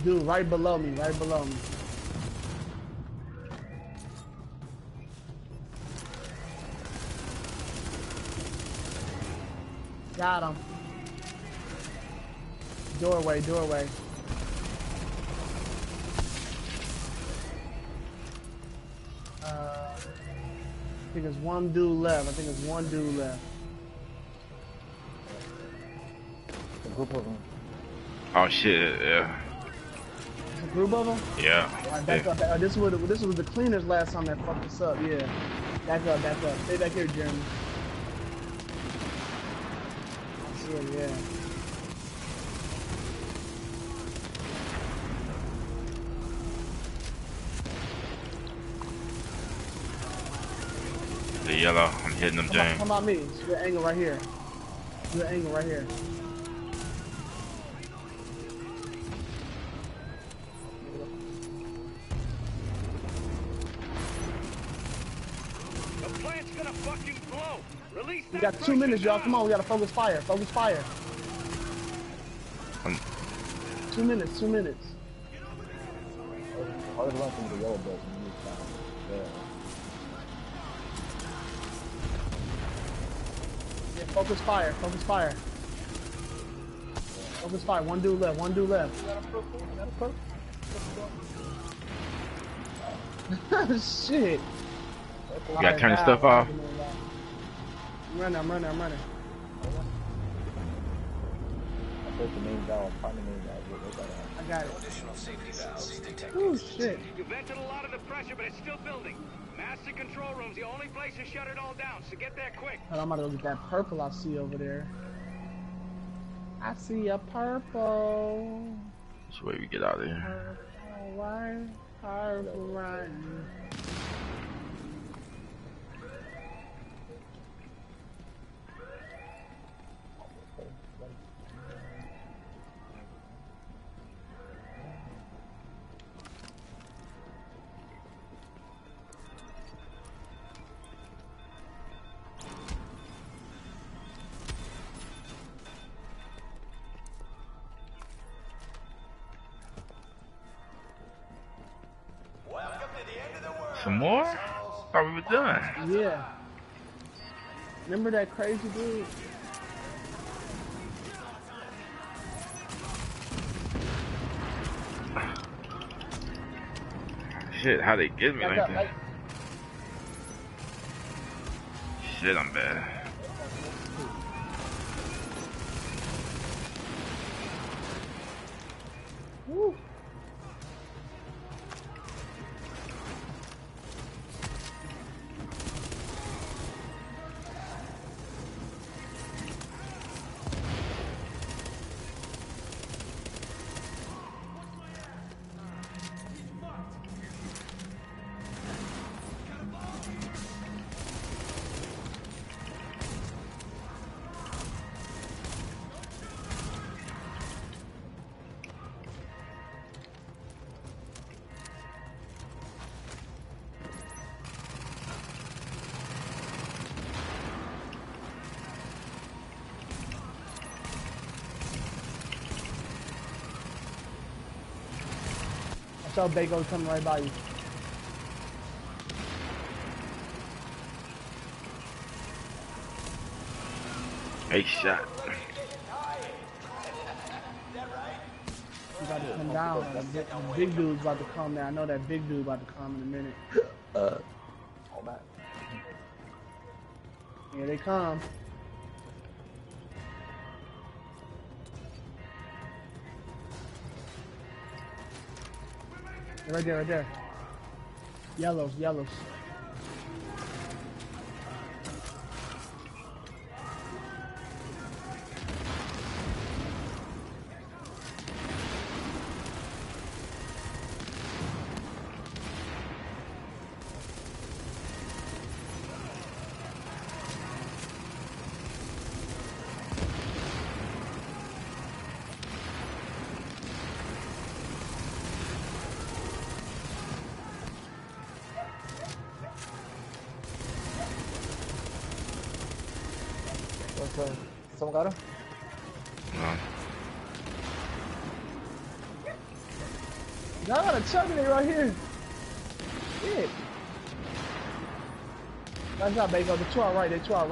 a dude right below me, right below me. Got him. Doorway, doorway. I think there's one dude left. I think there's one dude left. A group of them. Oh shit, yeah. It's a group of them. Yeah. Alright, back yeah. up. Uh, this was this was the cleaners last time that fucked us up. Yeah. Back up, back up. Stay back here, Jeremy. I see him. Yeah. Yellow. I'm hitting them, Come on, James. come on me. It's the angle right here. The angle right here. The plant's gonna fucking blow. Release We got two minutes, y'all. Come on, we gotta focus fire. Focus fire. Um, Two minutes. Two minutes. Focus fire. Focus fire. Focus fire. One dude left. One dude left. Shit. You gotta turn the stuff off. I'm running. I'm running. I'm running. I put the name down. Find the name down. What- what that I got it. Additional safety valves detected. Oh shit. You vented a lot of the pressure, but it's still building. Master control room's the only place to shut it all down, so get there quick. Hold on, I'm about to go get that purple I see over there. I see a purple. Which way we get out of here? Purple, right? Purple, right? Some more? Thought we were done. Yeah. Remember that crazy dude? Shit, how they get me Back like that? Shit, I'm bad. I saw Bako coming right by you. Hey, shot. You about to come down. The big, the big dude's about to come now. I know that big dude about to come in a minute. Uh, All that. Here they come. Right there, right there. Yellows, yellows. Nice job, Bako. The two are right. They two are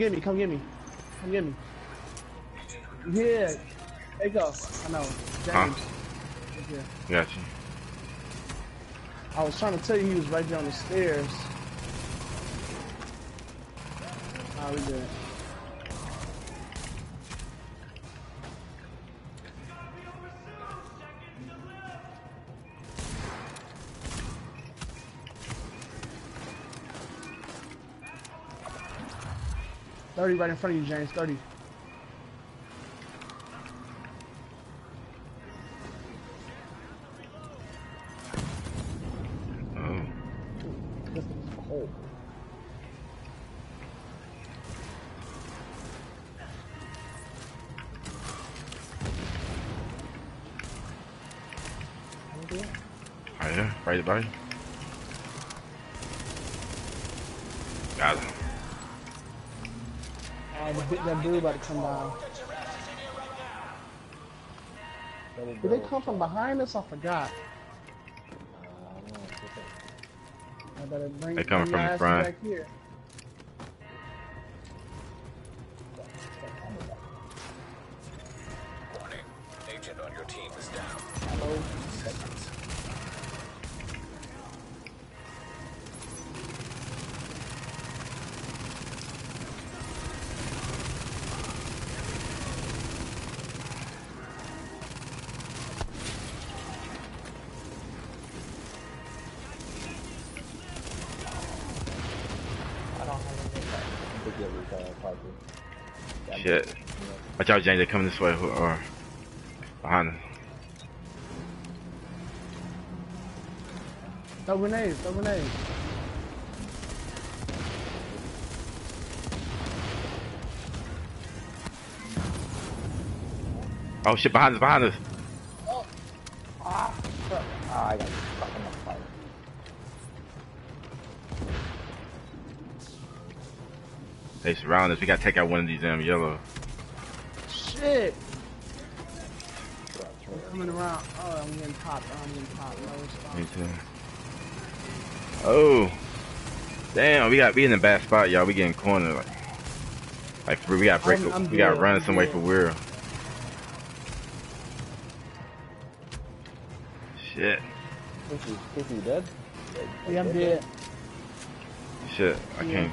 get me, come get me. Come get me. Yeah. There you go. I know. James. Huh? Right here. Got you. I was trying to tell you he was right there on the stairs. How we good? Thirty right in front of you, James. Thirty. Oh. This is cold. Right. Right. That dude about to come down. Did they come from behind us? I forgot. I don't know. What's that? I better bring They coming from the front. Back here. Watch out, James. They're coming this way or- or behind us. Throw grenades, throw grenades. Oh shit! Behind us! Behind us! Ah, I got stuck in the fire. They surround us. We gotta take out one of these damn yellow. Shit! That's right. Coming around. Oh, I'm getting popped. Oh, I'm getting popped. No Me too. Oh, damn! We got we in a bad spot, y'all. We getting cornered. Like, like we gotta break. I'm- I'm we gotta dead, run some way for real. Shit! Casey, Casey, you dead? Yeah, I'm dead. Shit! I Yeah. can't.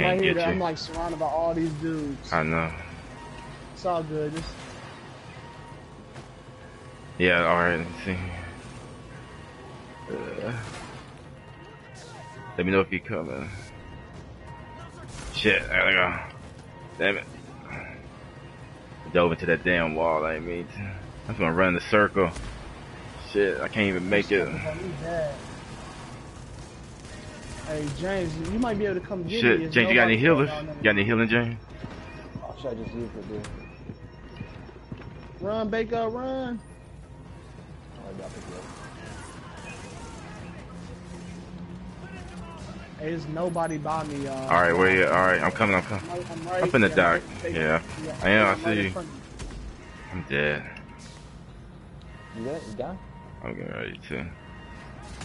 Can't right here. get I'm like surrounded by all these dudes. I know. It's all good. Just Yeah, alright, let's see. Uh, let me know if you coming. Shit, there we go. Damn it. Dove into that damn wall, I mean. I'm gonna run the circle. Shit, I can't even make it. We bad. Hey James, you might be able to come get me. Shit, if James, you got any healers? You got any healing, James? Oh, should I just use it, dude? Run, Bako, run. Oh, I got the deal. Hey, there's nobody by me, uh, y'all. Alright, where you? Alright, I'm coming, I'm coming. I'm, I'm right Up in the yeah, dark. right- Yeah, I am, I I'm right see in you. front of you. I'm dead. You got it? You down? I'm getting ready to.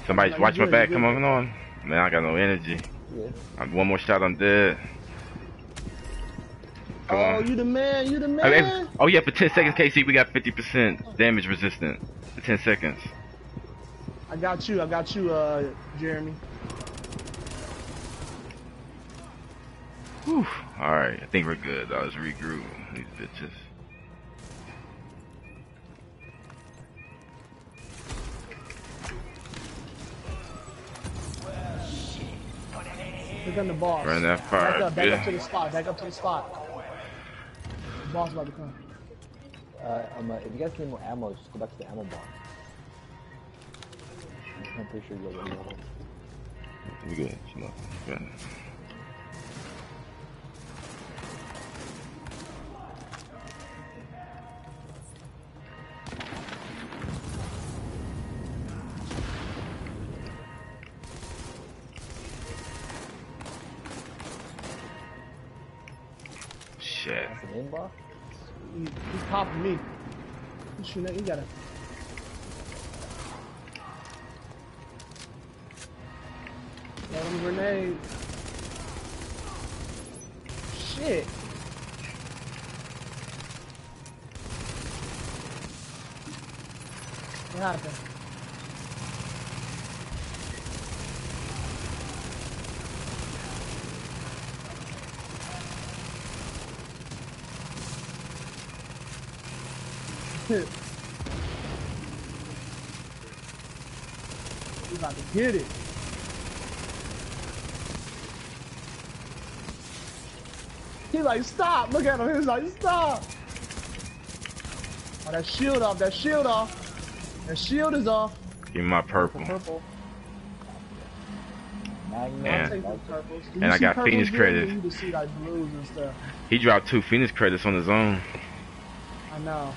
Somebody No, you watch my back, come on, come on. Man, I got no energy. Good? I'm, one more shot, I'm dead. Come Oh, on. you the man, you the Oh, hey, man. oh yeah, for 10 seconds, KC, we got 50% damage resistant. For 10 seconds. I got you, I got you, uh, Jeremy. Whew. Alright, I think we're good. I was regroup. These bitches. Look on the boss. Run that fire, Back up, back up to the spot, back up to the spot. The boss about to come. Uh, um, uh, if you guys need more ammo, just go back to the ammo box. I'm pretty sure you'll get it. We good. Chill You gotta. Let him grenade. Shit. What happened? Get it. He's like, stop. Look at him. He's like, stop. Oh, that shield off. That shield off. That shield is off. Give me my purple. Purple. Magnum? Yeah. I'll take the purples. Do And I got Phoenix credits. See like and. He dropped two Phoenix credits on his own. I know.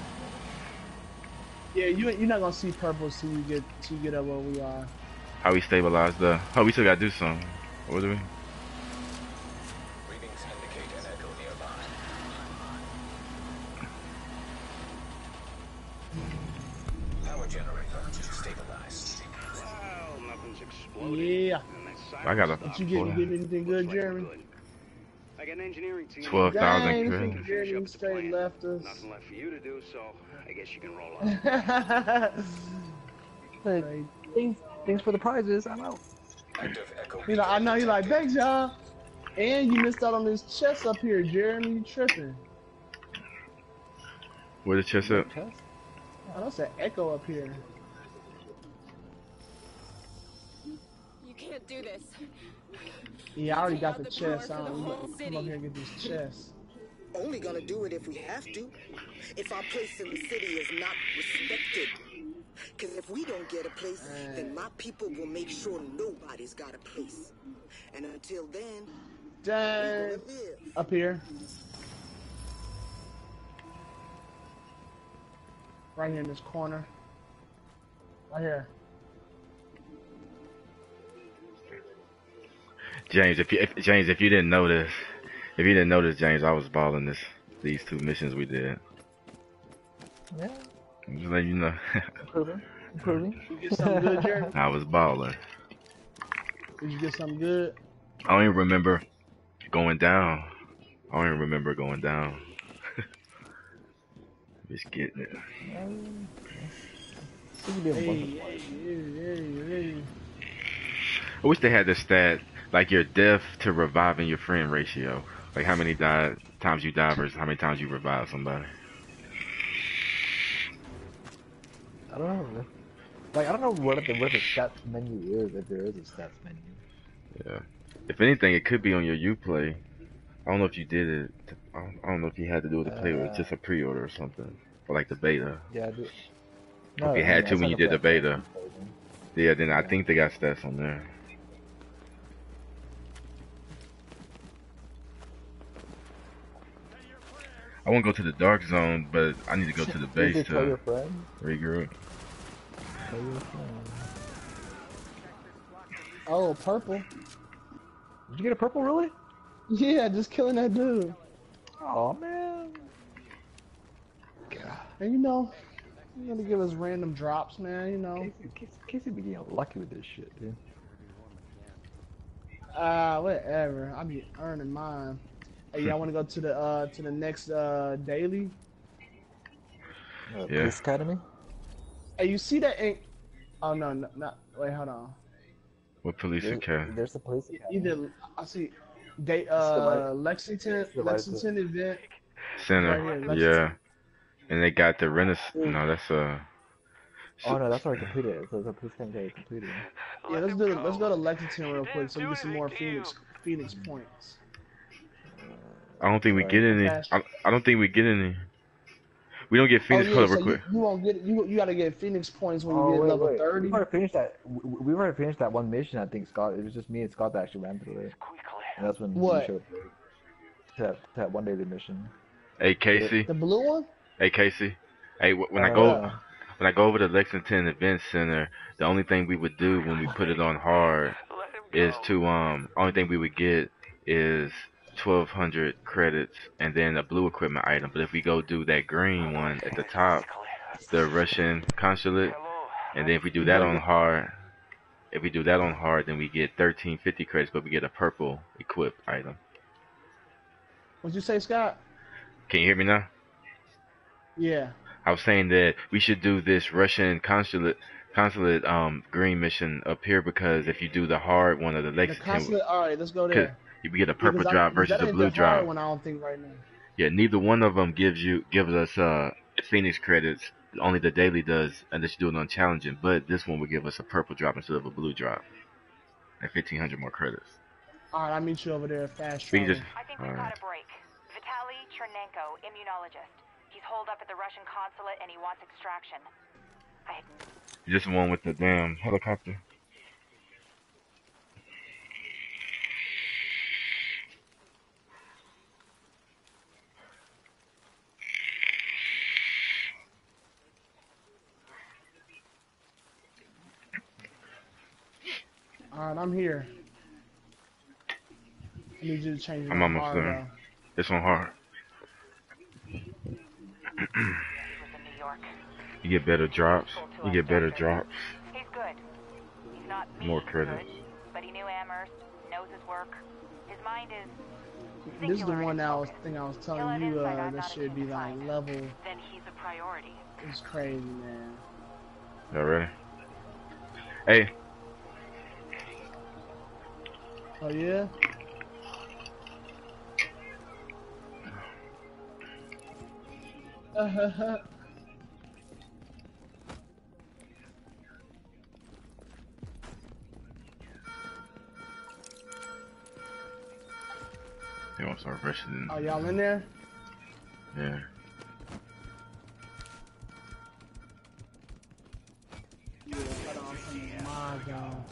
Yeah, you you're not gonna see purple till you get till you get up where we are. How we stabilize the. Oh, we still gotta do something. What do we? Readings indicate an echo nearby. Power generator stabilized. Well, nothing's exploded. Yeah. I got a- Did you get, Boy. get anything good, like Jeremy? good. I got an engineering team. 12,000 Dang, credits. Jeremy straight left us. Nothing left for you to do, so I guess you can roll up. Right. Thanks, thanks for the prizes. I'm out. You know, I know you like, detected. thanks, y'all. And you missed out on this chest up here, Jeremy. You tripping. Where the chest up? Chest? Oh, that's an echo up here. You can't do this. Yeah, I already got the the chest. I for the don't whole come city. up here and get these chests. Only gonna do it if we have to. If our place in the city is not respected. Cause if we don't get a place, then my people will make sure nobody's got a place. And until then, Dang. Up here. Right here in this corner. Right here. James, if you if, James, if you didn't notice, if you didn't notice, James, I was balling this these two missions we did. Yeah, Just let you know, improving, improving. You get something good, Jeremy? I was balling. Did you get something good? I don't even remember going down. I don't even remember going down. Just getting it. Hey, hey, hey, hey, hey. I wish they had the stat like your death to reviving your friend ratio. Like how many die, times you die versus how many times you revive somebody. I don't know. Like I don't know what the what the stats menu is if there is a stats menu. Yeah. If anything, it could be on your Uplay. I don't know if you did it. To, I, don't, I don't know if you had to do it to play Uh, just a pre-order or something, or like the beta. Yeah, I do. if you had to when you did the beta, yeah, then I think they got stats on there. I want to go to the dark zone, but I need to go to the base could tell your to regroup. Tell your friends. Oh, purple. Did you get a purple really? Yeah, just killing that dude. Oh man. God. And you know, you gotta give us random drops, man. You know. Casey, Casey be getting lucky with this shit, dude. Uh, whatever. I be earning mine. Hey, y'all want to go to the uh to the next uh daily? Uh, Yeah. Police Academy. Hey, you see that? Ink? Oh no, no, not. Wait, hold on. What police There- academy? There's a police academy. Either I see, they uh Lexington Lexington event. Center. Right here, Lexington. yeah. And they got the Renaissance. No, that's uh. Oh no, that's already completed. It says the police academy already completed. Yeah, let's do. Let's go to Lexington real quick so we get some more Phoenix Phoenix points. I don't think we get any. I, I don't think we get any. We don't get Phoenix. oh, yeah, Hold up, so quick. You, you won't get you. You gotta get Phoenix points when you Oh get wait, level wait. thirty. We've already finished that. We, we- we've already finished that one mission. I think Scott. It was just me and Scott that actually ran through it. And that's when What? he showed up. To that, to that one daily mission. Hey Casey. The blue one? Hey Casey. Hey, wh- when I Uh, go when I go over to Lexington Event Center, the only thing we would do when we put it on hard is to um. Only thing we would get is twelve hundred credits and then a blue equipment item. But if we go do that green one at the top, the Russian consulate, and then if we do that on hard, if we do that on hard, then we get thirteen fifty credits, but we get a purple equipped item. What'd you say, Scott? Can you hear me now? Yeah. I was saying that we should do this Russian consulate consulate um green mission up here because if you do the hard one of the The consulate. All right, let's go there. You get a purple I- drop versus a blue drop. One I don't think right now. Yeah, neither one of them gives you gives us uh Phoenix credits. Only the daily does, unless you do it on challenging. But this one would give us a purple drop instead of a blue drop, and fifteen hundred more credits. All right, I'll meet you over there at fast We just. I think we've alright. got a break. Vitaly Chernenko, immunologist. He's holed up at the Russian consulate and he wants extraction. I Just the one with the damn helicopter. All right, I'm here. I need you to change it I'm almost hard, there. It's on hard. you get better drops. You get better drops. He's good. He's not More credits. but he knew Amherst, knows his work. His mind is. This is the one that I was thing I was telling you. Uh, that should be like level. then he's a priority. It's crazy, man. Y'all ready? Hey, Oh yeah? they want to refresh it. Are y'all in there? Yeah. Yeah, cut off my God.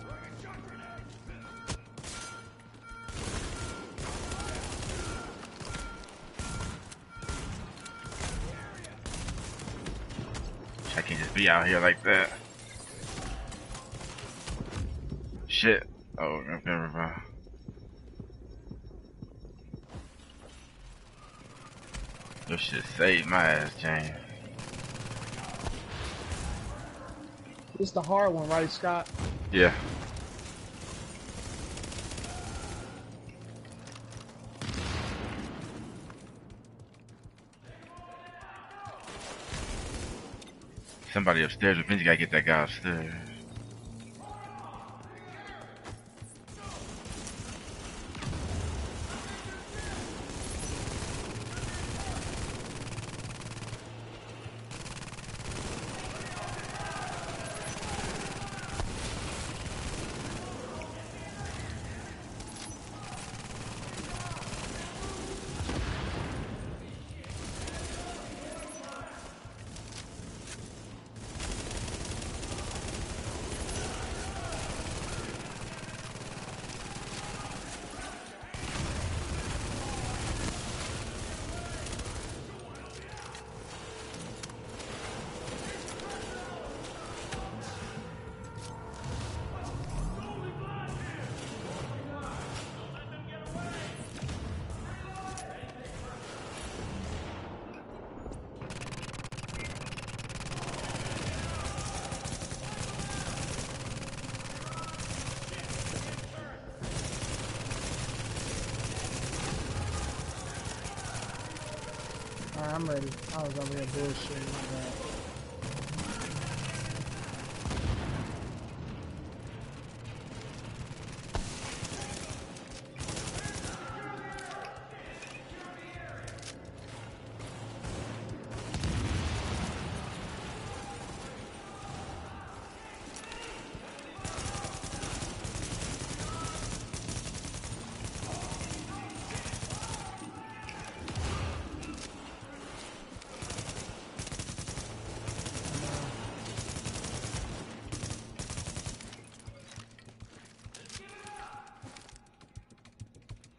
Be out here like that. Shit. Oh, never mind. You should save my ass, James. It's the hard one, right, Scott? Yeah. Somebody upstairs. Revenge gotta get that guy upstairs.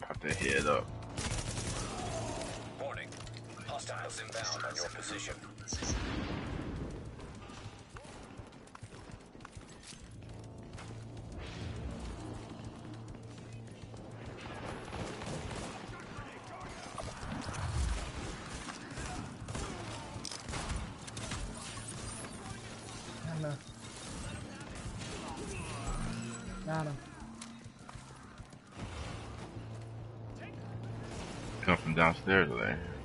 Pop the head up. Warning. Hostiles inbound on your position. There. Warning.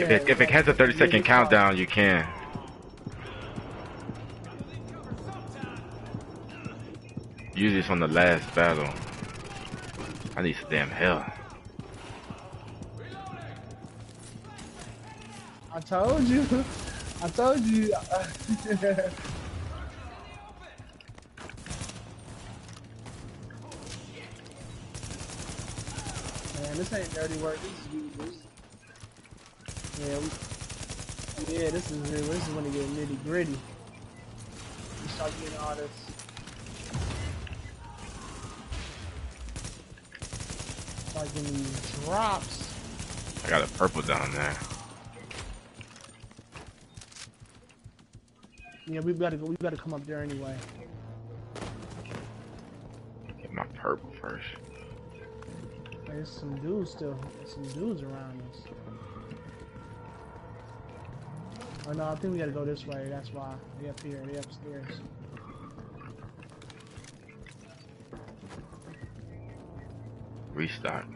Yeah, if it if it has a 30 second countdown, you can. Usually it's on the last battle. I need some damn hell. I told you. I told you. Man, this ain't dirty work. This is this. Yeah, we, yeah. This is it. This is when it get nitty gritty. You start getting all this. Start getting these drops. I got a purple down there. Yeah, we gotta go. We gotta come up there anyway. Get my purple first. There's some dudes still. There's some dudes around us. Oh no, I think we gotta go this way. That's why. We up here. We upstairs. Restock.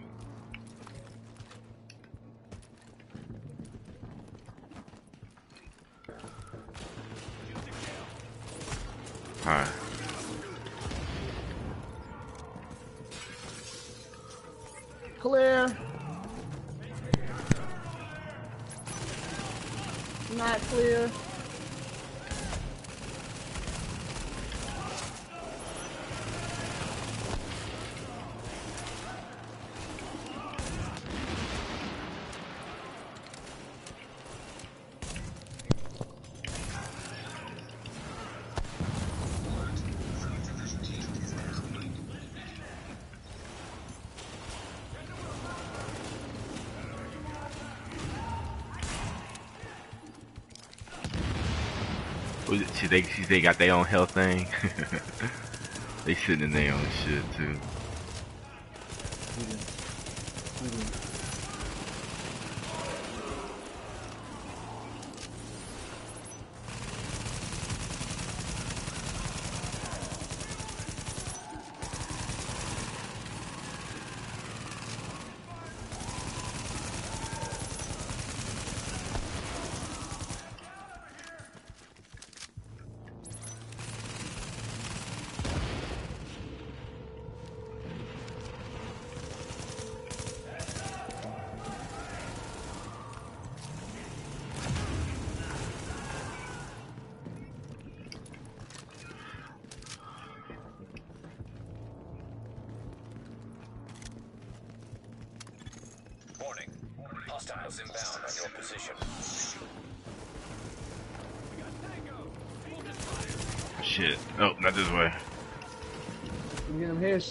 They they got their own health thing. they sitting in their own shit too.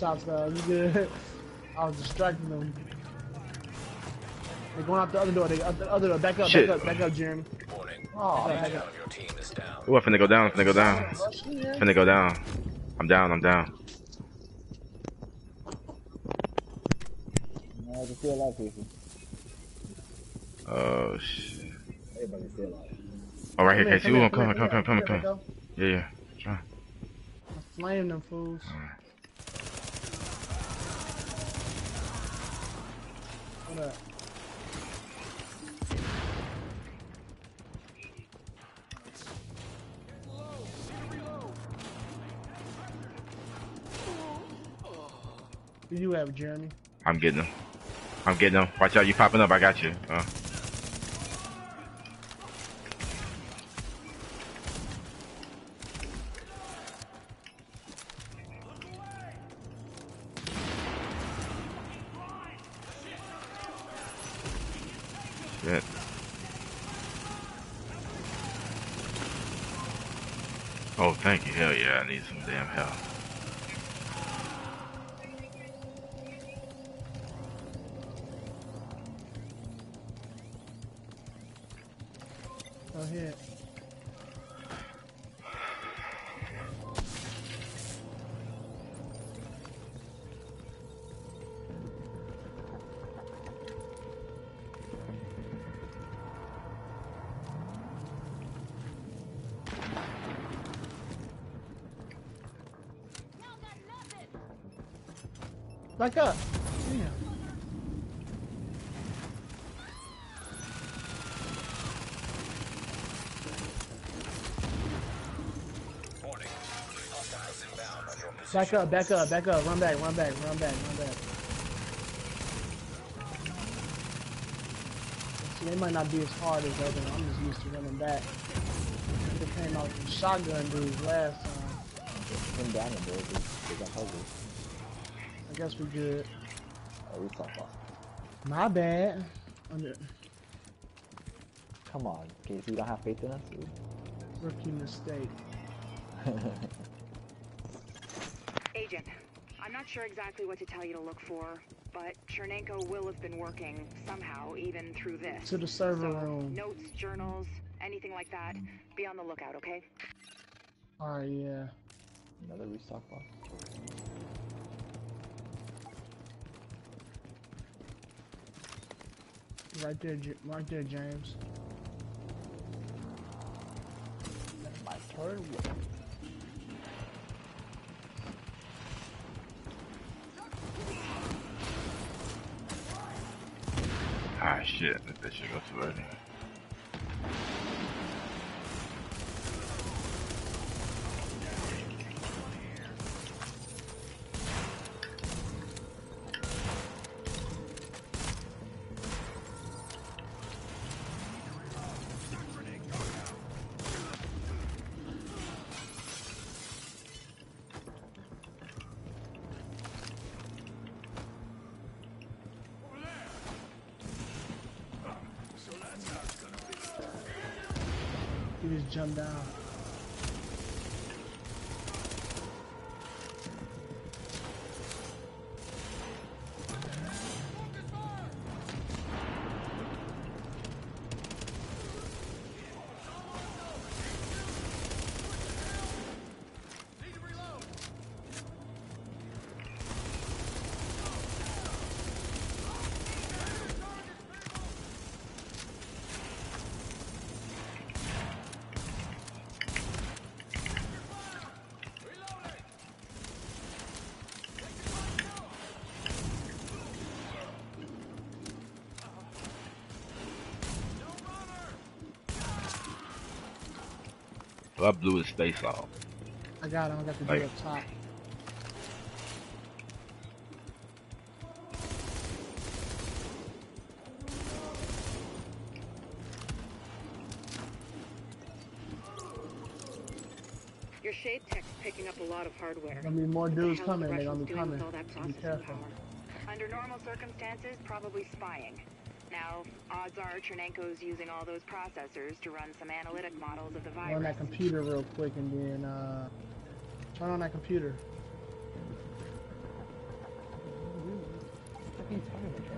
Get them headshots though. You good? I was distracting them. They're going out the other door. They out the other door. Back up. Shit. Back up. Back up, Jeremy. Warning. Oh, Each back up. of your team is down. Oh, I'm finna go down. I'm finna go down. Rush in there. Finna go down. I'm down. I'm down. No, I still alive, people. Oh shit. Everybody's still alive. Oh, right here, Come Casey. here, Ooh, come come, here, come, come, come come, here, Yeah, yeah. Try. Flame them fools. What Jeremy? I'm getting them. I'm getting them. Watch out, you popping up. I got you. Uh. Back up, back up, back up. Run back, run back, run back, run back. See, they might not be as hard as other. I'm just used to running back. They came out with shotgun dudes last time. Them down there, they, got puzzles. I guess we good. Oh, we suck off. My bad. Under Come on, Casey, you don't have faith in us, dude. rookie mistake. Agent, I'm not sure exactly what to tell you to look for, but Chernenko will have been working somehow, even through this. To the server so, room. Notes, journals, anything like that. Be on the lookout, okay? Alright, yeah. Another restock box. Right there, right there, James. My turn. Shit, that shit go too early. Jumped down. I blew his face off. I got him. I got the Like- dude up top. Your SHD tech's picking up a lot of hardware. Gonna be more dudes the coming. They're gonna be coming. all that Be processing careful. power? Under normal circumstances, probably spying. Now, odds are Chernenko's using all those processors to run some analytic models of the Run virus. that computer real quick and then uh, turn on that computer.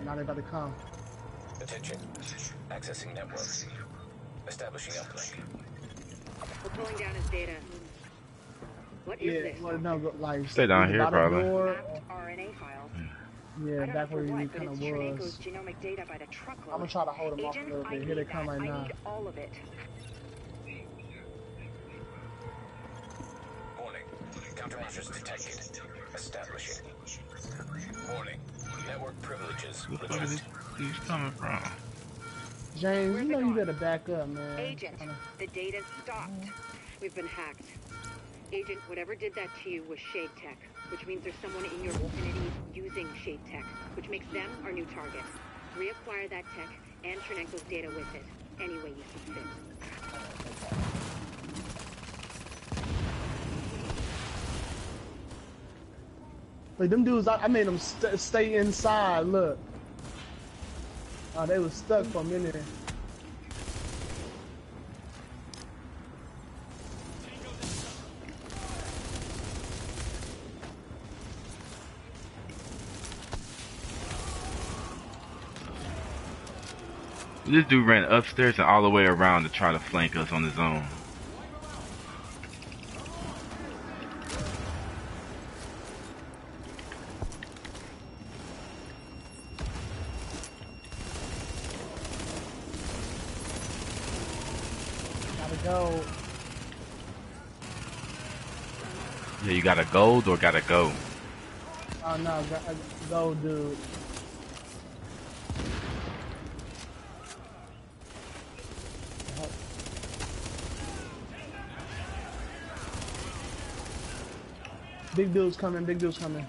Now they're about to come. Attention. Accessing network. Establishing uplink. We're pulling down his data. What is Yeah, this? well, no, like Stay down here, by the probably. Yeah, back where for he what, but kind of Chernenko's was. genomic data by the truckload. I'm gonna try to hold him off a Agent, little I bit. Here they that. come right I now. need all of it. Warning. Countermeasures detected. Establishing. Warning. Network privileges Where the fuck is reduced. these coming from? James, Where's you know you going? better back up, man. Agent, the data's stopped. Mm-hmm. We've been hacked. Agent, whatever did that to you was SHD Tech, which means there's someone in your vicinity using SHD Tech, which makes them our new target. Reacquire that tech and Chernenko's data with it, any way you see fit. Like them dudes, I, I made them st- stay inside. Look, oh, they was stuck for a minute. This dude ran upstairs and all the way around to try to flank us on his own. Gotta go. Yeah, you got a gold or gotta go? Oh no, go, go dude. Big dude's coming, big dude's coming.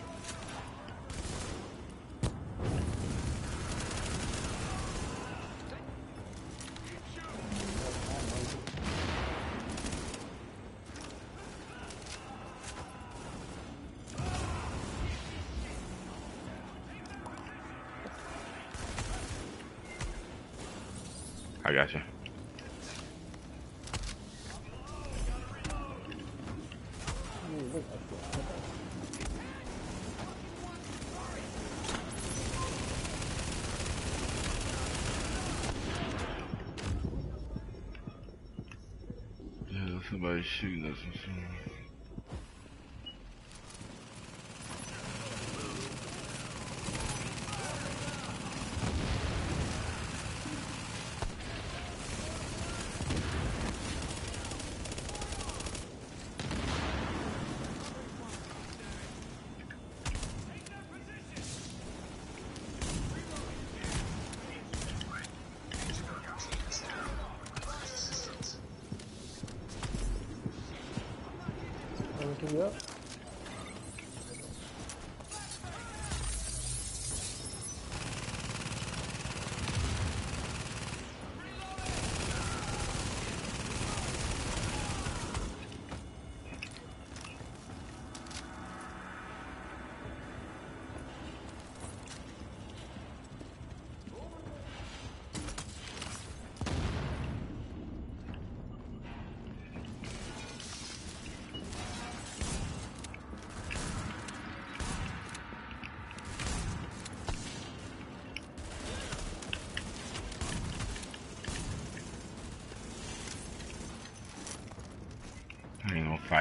I got you. Yeah, somebody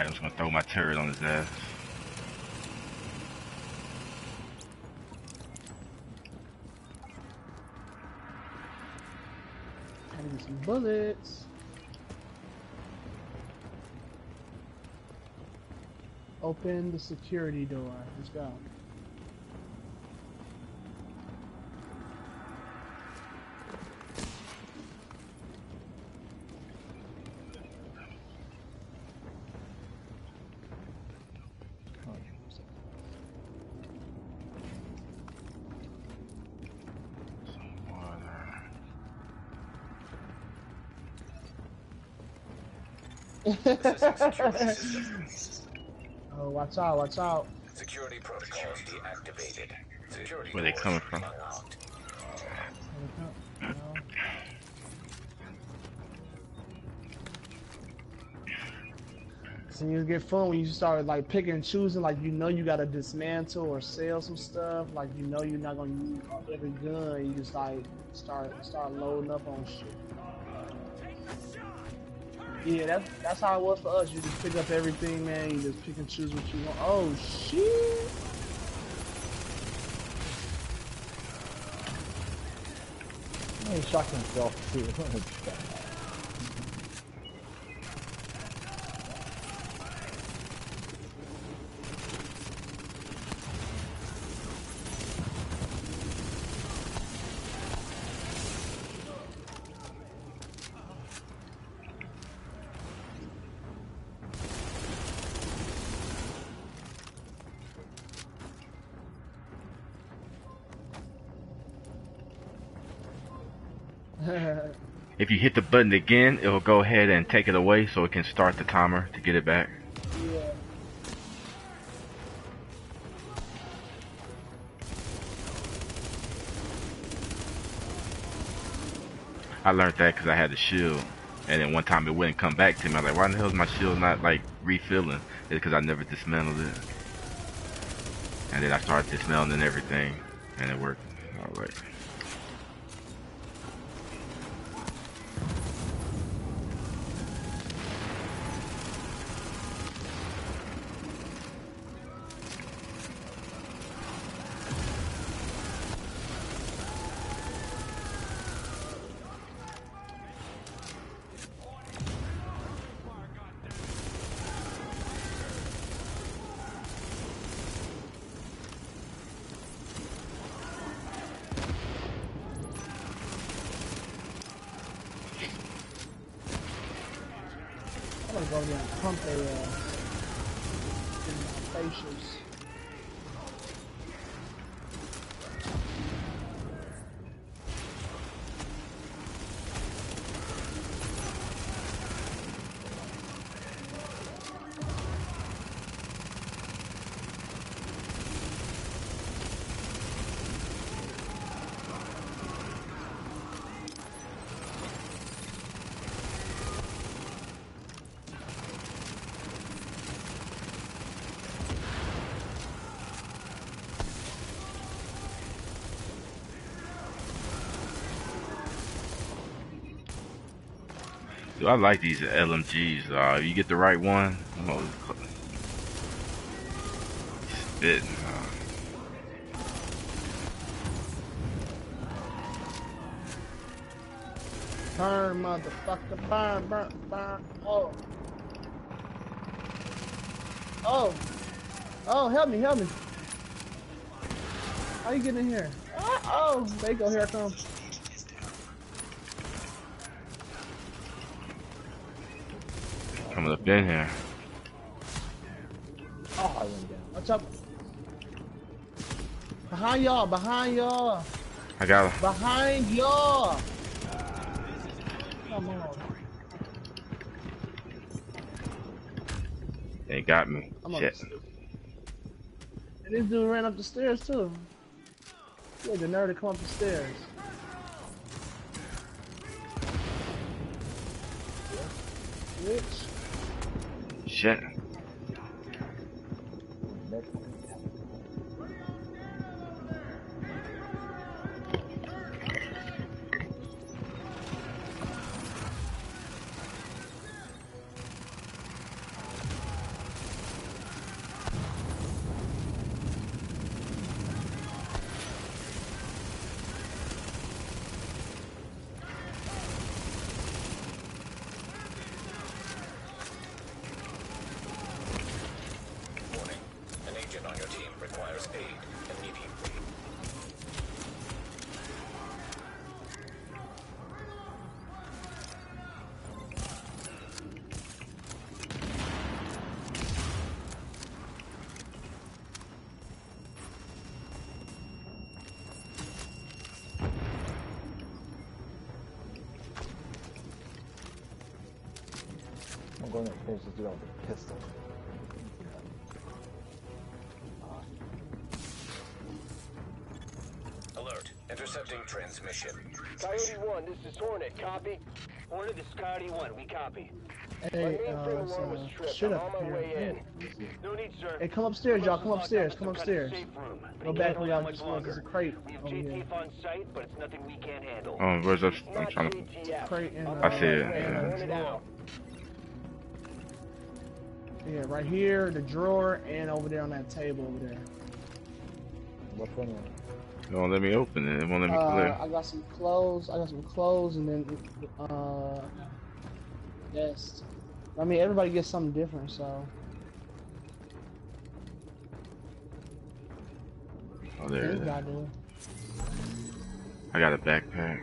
I'm just gonna throw my turret on his ass. Gotta some bullets. Open the security door. Let's go. Oh, watch out, watch out. Security protocols deactivated. Security Where they coming from? unlocked. See, you get fun when you start like picking and choosing. Like you know you gotta dismantle or sell some stuff. Like you know you're not gonna use every gun. You just like start start loading up on shit. Yeah, that's that's how it was for us. You just pick up everything, man. You just pick and choose what you want. Oh shit! He shot himself too. If you hit the button again, it'll go ahead and take it away so it can start the timer to get it back. yeah. I learned that because I had the shield. And then one time it wouldn't come back to me. I was like, why the hell is my shield not like refilling? It's because I never dismantled it. And then I started dismantling everything. And it worked. Alright. I'm gonna go there and pump their uh, in my facials. Dude, I like these LMGs. Uh, you get the right one. Uh, Burn, motherfucker, burn, burn, burn. Oh. Oh. Oh, help me, help me. How you getting in here? Oh, oh. there you go, here I come. Coming up in here. probably went down. Watch out. Behind y'all, behind y'all, I got him. behind y'all. Come on. They got me. I'm Shit. And this dude ran up the stairs too. He had the nerve to come up the stairs. Shit. Copy? Hornet, this is Coyote 1. We copy. Hey, My uh, mainframe it's, alarm was tripped. shit I'm up on my here. way in. No need, sir. Hey, come upstairs, y'all. Come upstairs. Come in some kind of upstairs. safe. Go back can't where y'all just was. There's a crate We have over here. JTF on site, but it's nothing we can't handle. Oh, where's up? I'm trying to. Crate in, I'm uh, I see it, way. yeah. Yeah, right here, the drawer, and over there on that table over there. What's one? It won't let me open it. It won't let me Uh, clear. I got some clothes. I got some clothes, and then uh, yes. I mean, everybody gets something different, so Oh, there it is. gotta do it. I got a backpack.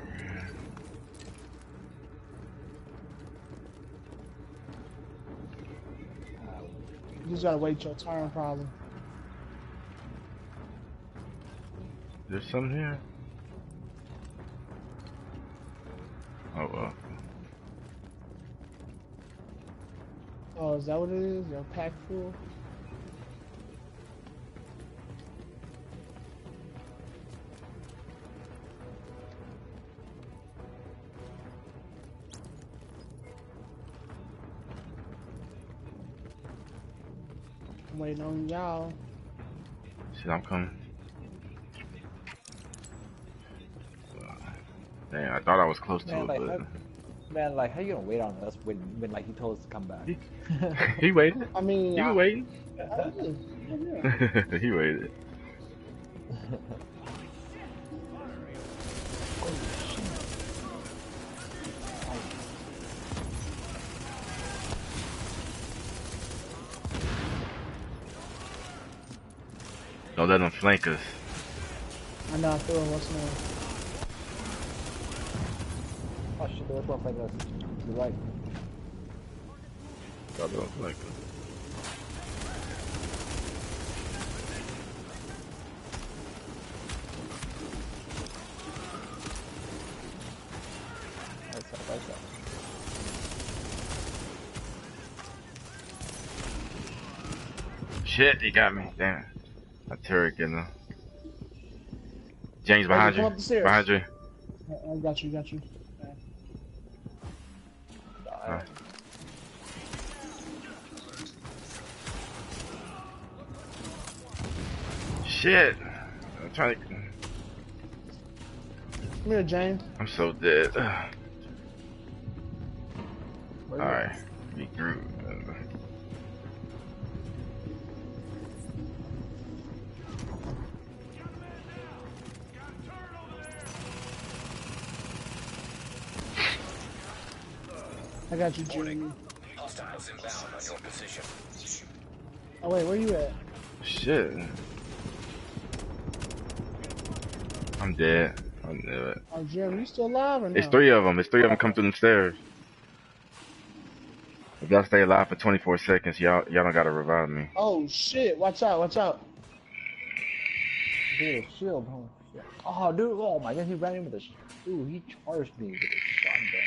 You just gotta wait your turn, probably. There's some here. Oh well. Oh, is that what it is? Your pack full? I'm waiting on y'all. Shit, I'm coming. Damn, I thought I was close to Man, it, like, but how, man, like, how you gonna wait on us when, when like he told us to come back? he waited. I mean, He I- was waiting. I did. Yeah. he waited. Don't let them flank us. I know I feel it once more. Oh shit, there's one like us. To the right. Don't let them flank us. Right side, right side. Shit, he got me. Damn it. A turret getting him. James behind you. Behind you. I I got you, got you. Shit. I'm trying to. Come here, James. I'm so dead. Alright. Regroup. Uh, I got you, Jimmy. Hostiles inbound on your position. Oh wait, where are you at? Shit. I'm dead. I knew it. Oh, Jim, you still alive or no? It's three of them. It's three of them come through the stairs. If y'all stay alive for 24 seconds, y'all y'all don't gotta revive me. Oh shit! Watch out! Watch out! Dude, shield, huh? Oh, dude, oh my god, he ran in with a Dude, he charged me with a shotgun.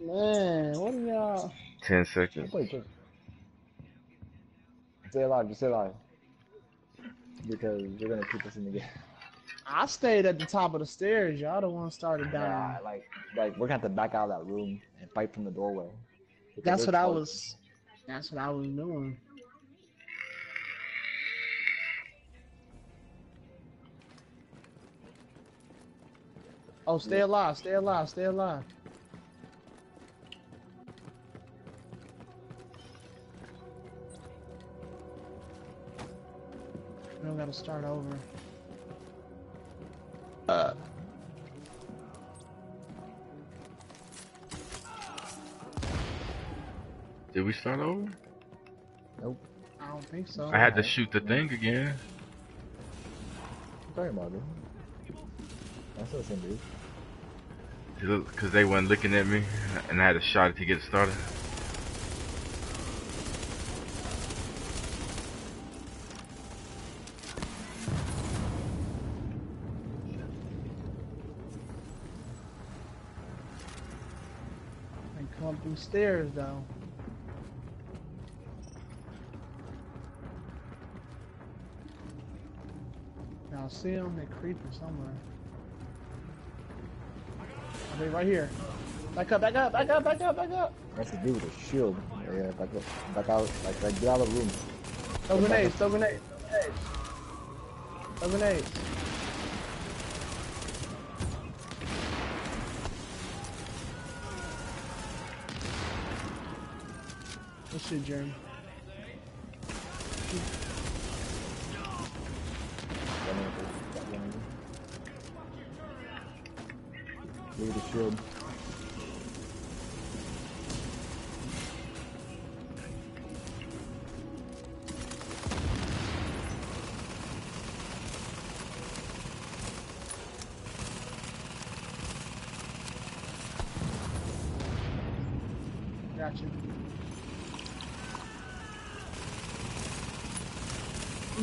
Man, what are y'all? 10 seconds. Wait, just... Stay alive, just stay alive. Because you're gonna keep us in the game. I stayed at the top of the stairs. Y'all the one started Yeah, dying. like, like we're gonna have to back out of that room and fight from the doorway. That's what I was. That's what I was doing. Oh, stay alive! Stay alive! Stay alive! We don't gotta start over. Uh. Did we start over? Nope. I don't think so. I had to shoot the thing again. Sorry about it. That's the same dude. Because they weren't looking at me, and I had to shot it to get it started. They come up these stairs though. Y'all see them? They creeping somewhere. Are they right here? Back up, back up, back up, back up, back up. That's the dude with a shield. Yeah, back up, back out, like, like get out of the room. Throw grenades, throw grenades, throw grenades. Throw grenades. Shit, Jeremy. Look at the shield.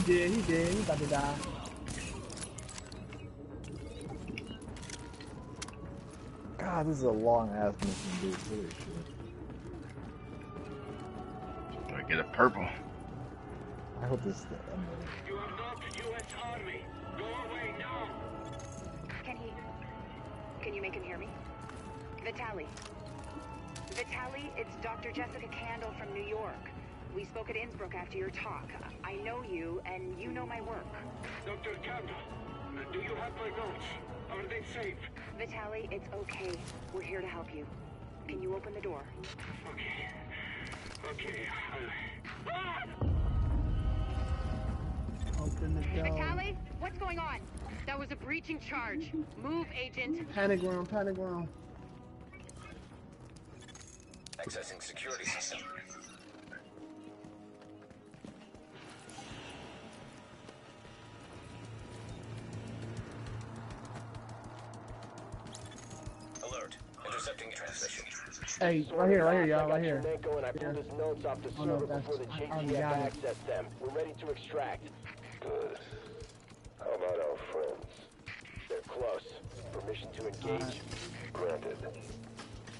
He did, he did. He about to die. God, this is a long ass mission, dude. Holy shit. I get a purple. I hope this is the end of it. You have lost the U.S. Army. Go away now. Can he... Can you make him hear me? Vitali. Vitali, it's Dr. Jessica Kandel from New York. We spoke at Innsbruck after your talk. I know you, and you know my work. Dr. Kandel, do you have my notes? Are they safe? Vitali, it's okay. We're here to help you. Can you open the door? Okay. Okay. Uh, Open the door. Vitali, what's going on? That was a breaching charge. Move, agent. Panic room, panic room. Accessing security system. Hey, right here, right here, y'all, right here. And I Here. pulled his notes off the Oh, no, server that's- before the JTF got it. accessed them. We're ready to extract. Good. How about our friends? They're close. Permission to engage. Granted.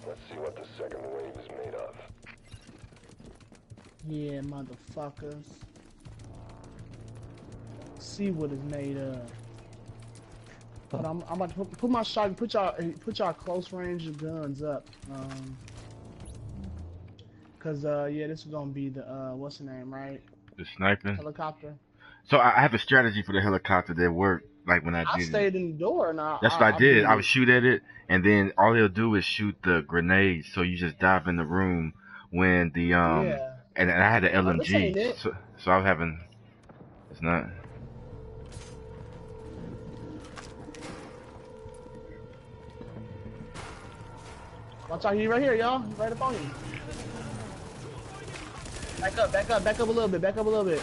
Let's see what the second wave is made of. Yeah, motherfuckers. See what it's made of. But I'm, I'm about to put, put my shot, put y'all, put y'all close range of guns up. Um, cause uh, yeah, this is gonna be the uh, what's the name, right? The sniping. Helicopter. So I I have a strategy for the helicopter that worked. Like when I I did. stayed in the door and I. That's what I, did. I would shoot at it, and then all they'll do is shoot the grenades. So you just dive in the room when the um, Yeah. and, and I had ain't LMG. So, so I was having. It's not. Watch out, he right here, y'all. Right up on you. Back up, back up, back up a little bit, back up a little bit.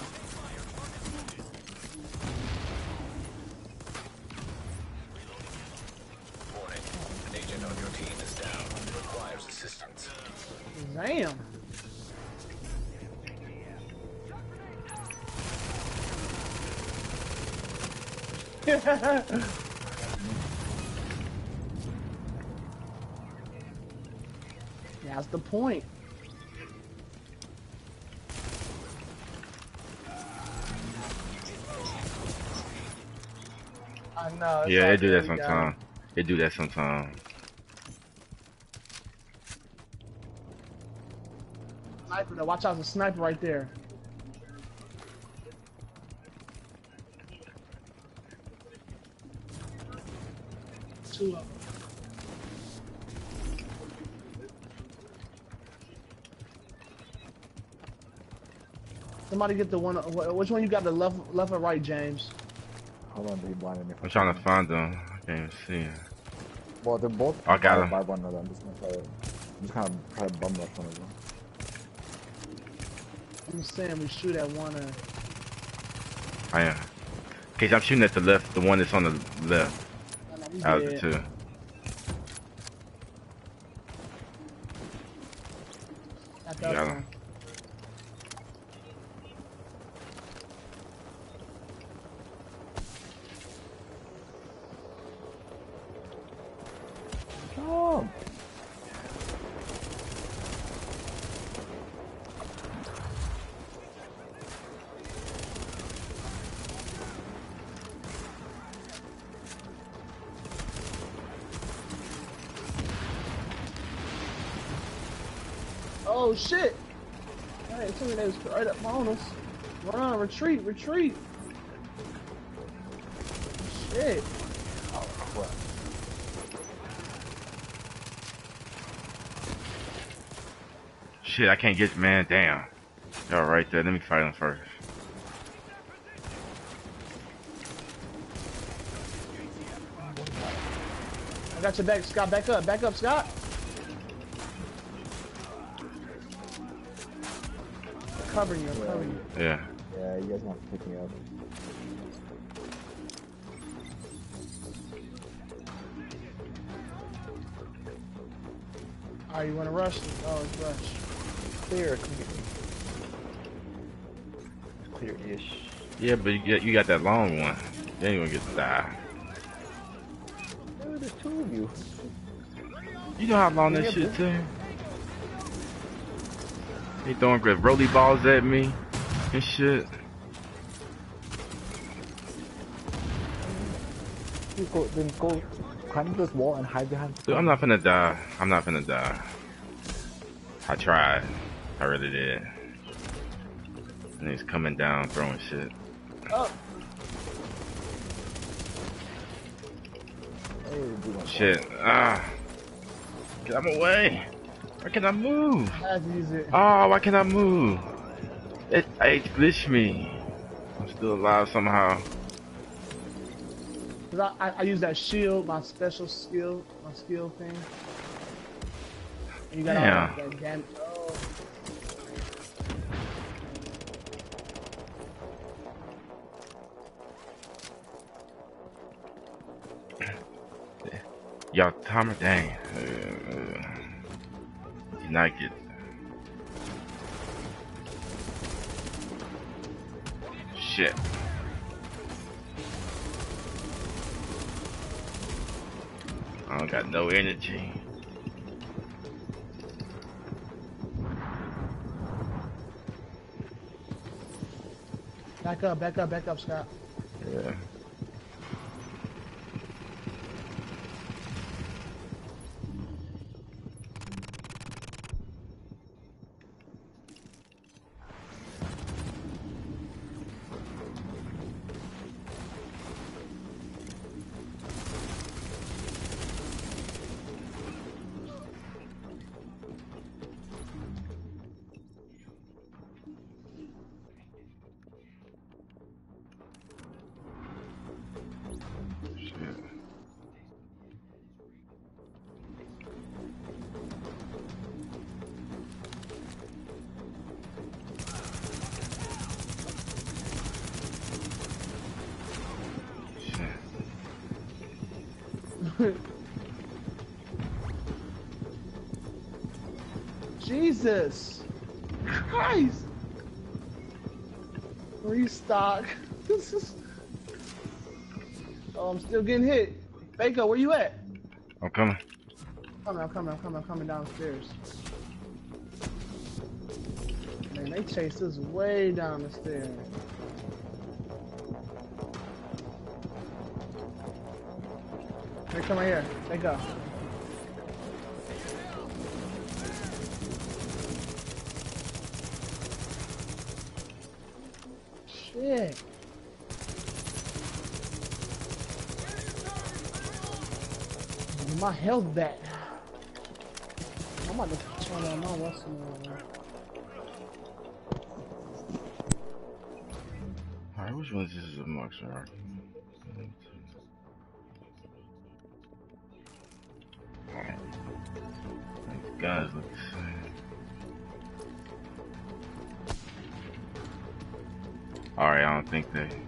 Damn. That's the point. I know. Yeah, they do that sometimes. They do that sometimes. Sniper, though. Watch out, there's a sniper right there. Two of them. Somebody get the one. Which one you got? The left, left or right, James? Hold on, he blinded me. I'm trying to find them. I can't even see 'em. Well, they're both I got 'em. by one another. I'm just gonna try to, I'm just kind of try to bum rush one of them. I'm saying we shoot at one. Uh, I am. Okay, I'm shooting at the left, the one that's on the left. I Out of the two. Shit! Hey, somebody that was right up on us. Run on, retreat, retreat. Shit. Oh crap! Shit, I can't get man. Damn. Y'all right there. Let me fight him first. I got your back, Scott. Back up, back up, Scott. Covering you, I'm covering you. Yeah. Yeah, you guys want to pick me up. Alright, you wanna rush? Oh, it's rush. Clear, clear. Clear-ish. Yeah, but you got, you got that long one. Then you gonna get to die. Dude, there's two of you. You know how long that shit but- took? He throwing rolly balls at me and shit. You go, then go climb this wall and hide behind. Dude, I'm not finna die. I'm not finna die. I tried. I really did. And he's coming down throwing shit. Oh. Shit. Ah. Get out of my way. Why can't I move? I had to use it. Oh, why can't I move? It, it glitched me. I'm still alive somehow. 'Cause I, I, I use that shield, my special skill, my skill thing. And you got all Yeah. that, that damage. Oh. Y'all, timer, dang. Did not get. Shit. I don't got no energy. Back up, back up, back up, Scott. Yeah. Jesus Christ! Restock. This is. Oh, I'm still getting hit. Baker, where you at? I'm coming. I'm Coming, I'm coming, I'm coming, I'm coming downstairs. Man, they chased us way down the stairs. They come right here. They go. My health back. I'm about to turn on my what's the name? Alright, one is this is a marksman? Alright. These guys look the same. Alright, I don't think they.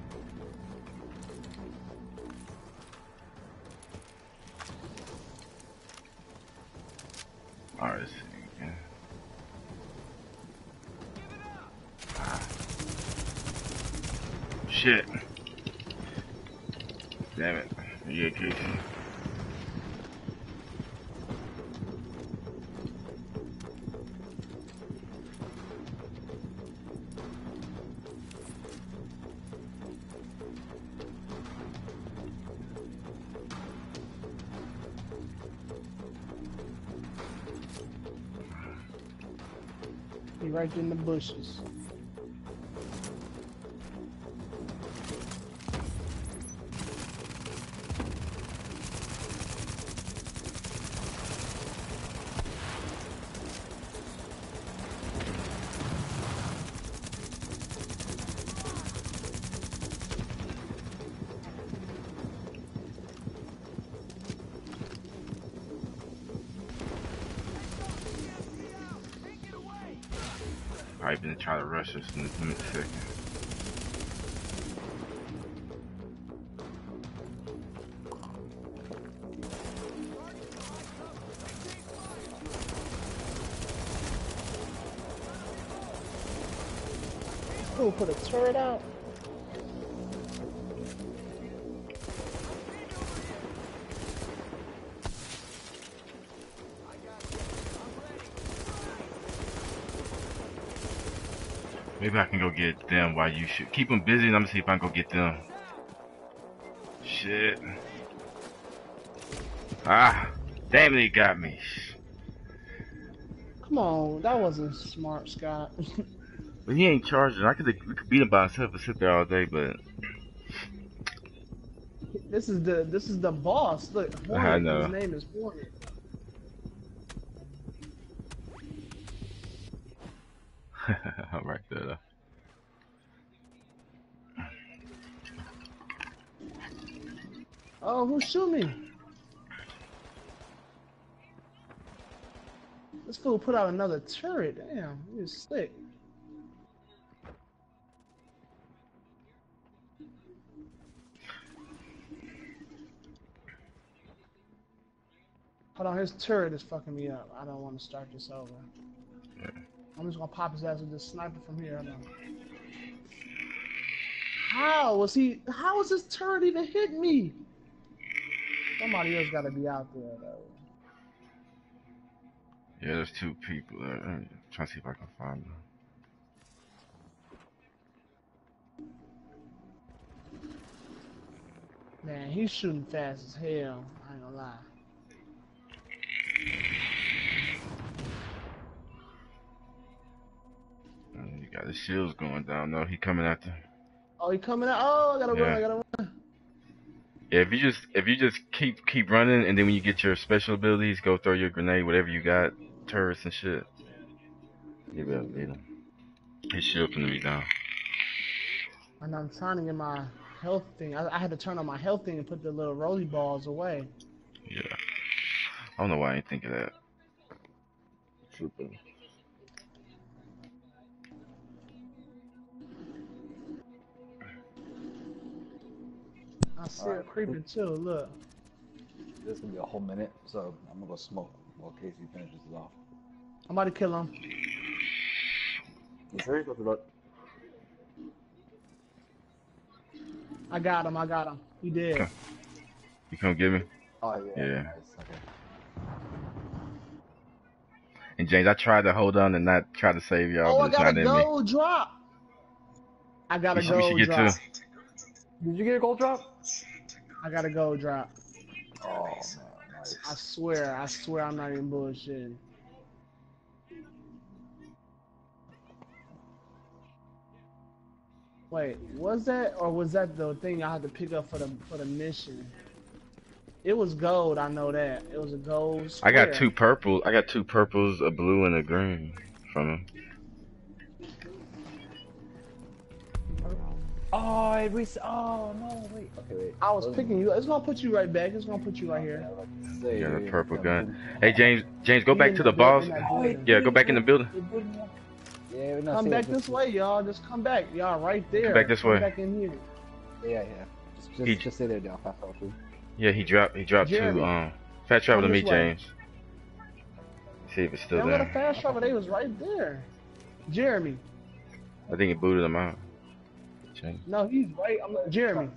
Shit. Damn it. Yeah, Casey. Right in the bushes. Rush us a. Who put a turret out? Maybe I can go get them while you shoot. Keep them busy and I'm gonna see if I can go get them. Shit. Ah, damn it, he got me. Come on, that wasn't smart, Scott. But he ain't charging. I could we could beat him by himself and sit there all day, but this is the this is the boss. Look, Hornet, I know. his name is Hornet. right there. Though. Oh, who shoot me? This fool put out another turret. Damn, he was slick. Hold on, his turret is fucking me up. I don't want to start this over. I'm just gonna pop his ass with this sniper from here. How was he? How was his turret even hit me? Somebody else gotta be out there though. Yeah, there's two people there. I'm trying to see if I can find them. Man, he's shooting fast as hell. I ain't gonna lie. Got the shields going down. No, he coming after. Oh, he coming out. Oh, I gotta run. I gotta run. Yeah, if you just if you just keep keep running, and then when you get your special abilities, go throw your grenade, whatever you got, turrets and shit. You better beat him. His shield finna be down. And I'm trying to get my health thing. I, I had to turn on my health thing and put the little rolly balls away. Yeah. I don't know why I didn't think of that. Super. I see Alright. it creeping too. Look. This is gonna be a whole minute, so I'm gonna go smoke while Casey finishes it off. I'm about to kill him. You sure he's supposed to look? I got him. I got him. He did. Okay. You come get me? Oh yeah. Yeah. Nice. Okay. And James, I tried to hold on and not try to save y'all, Oh, but I it's got not a gold drop. I got a You should, you gold get drop. two. Did you get a gold drop? I got a gold drop. Oh man, nice. I swear, I swear I'm not even bullshitting. Wait, was that or was that the thing I had to pick up for the for the mission? It was gold, I know that. It was a gold I got two purples. I got two purples, a blue and a green from him. Oh, it res- Oh no, wait. Okay, wait. I was picking you. It's gonna put you right back. It's gonna put you right here. Say, You got a purple yeah, gun. Hey James, James, go back to the that boss. building, that. Yeah, go back in the building. Yeah, we're not Come back this way, y'all. Just come back, y'all. Right there. back this Come way. Back in here. Yeah, yeah. Just, just, He- just stay there, down. Fast forward. Yeah, he dropped. He dropped Jeremy. two. Um, fast travel to Come me, this way. James. See if it's still Man, what a there. fast travel. They was right there. Jeremy. I think he booted him out. No, he's right. I'm Jeremy.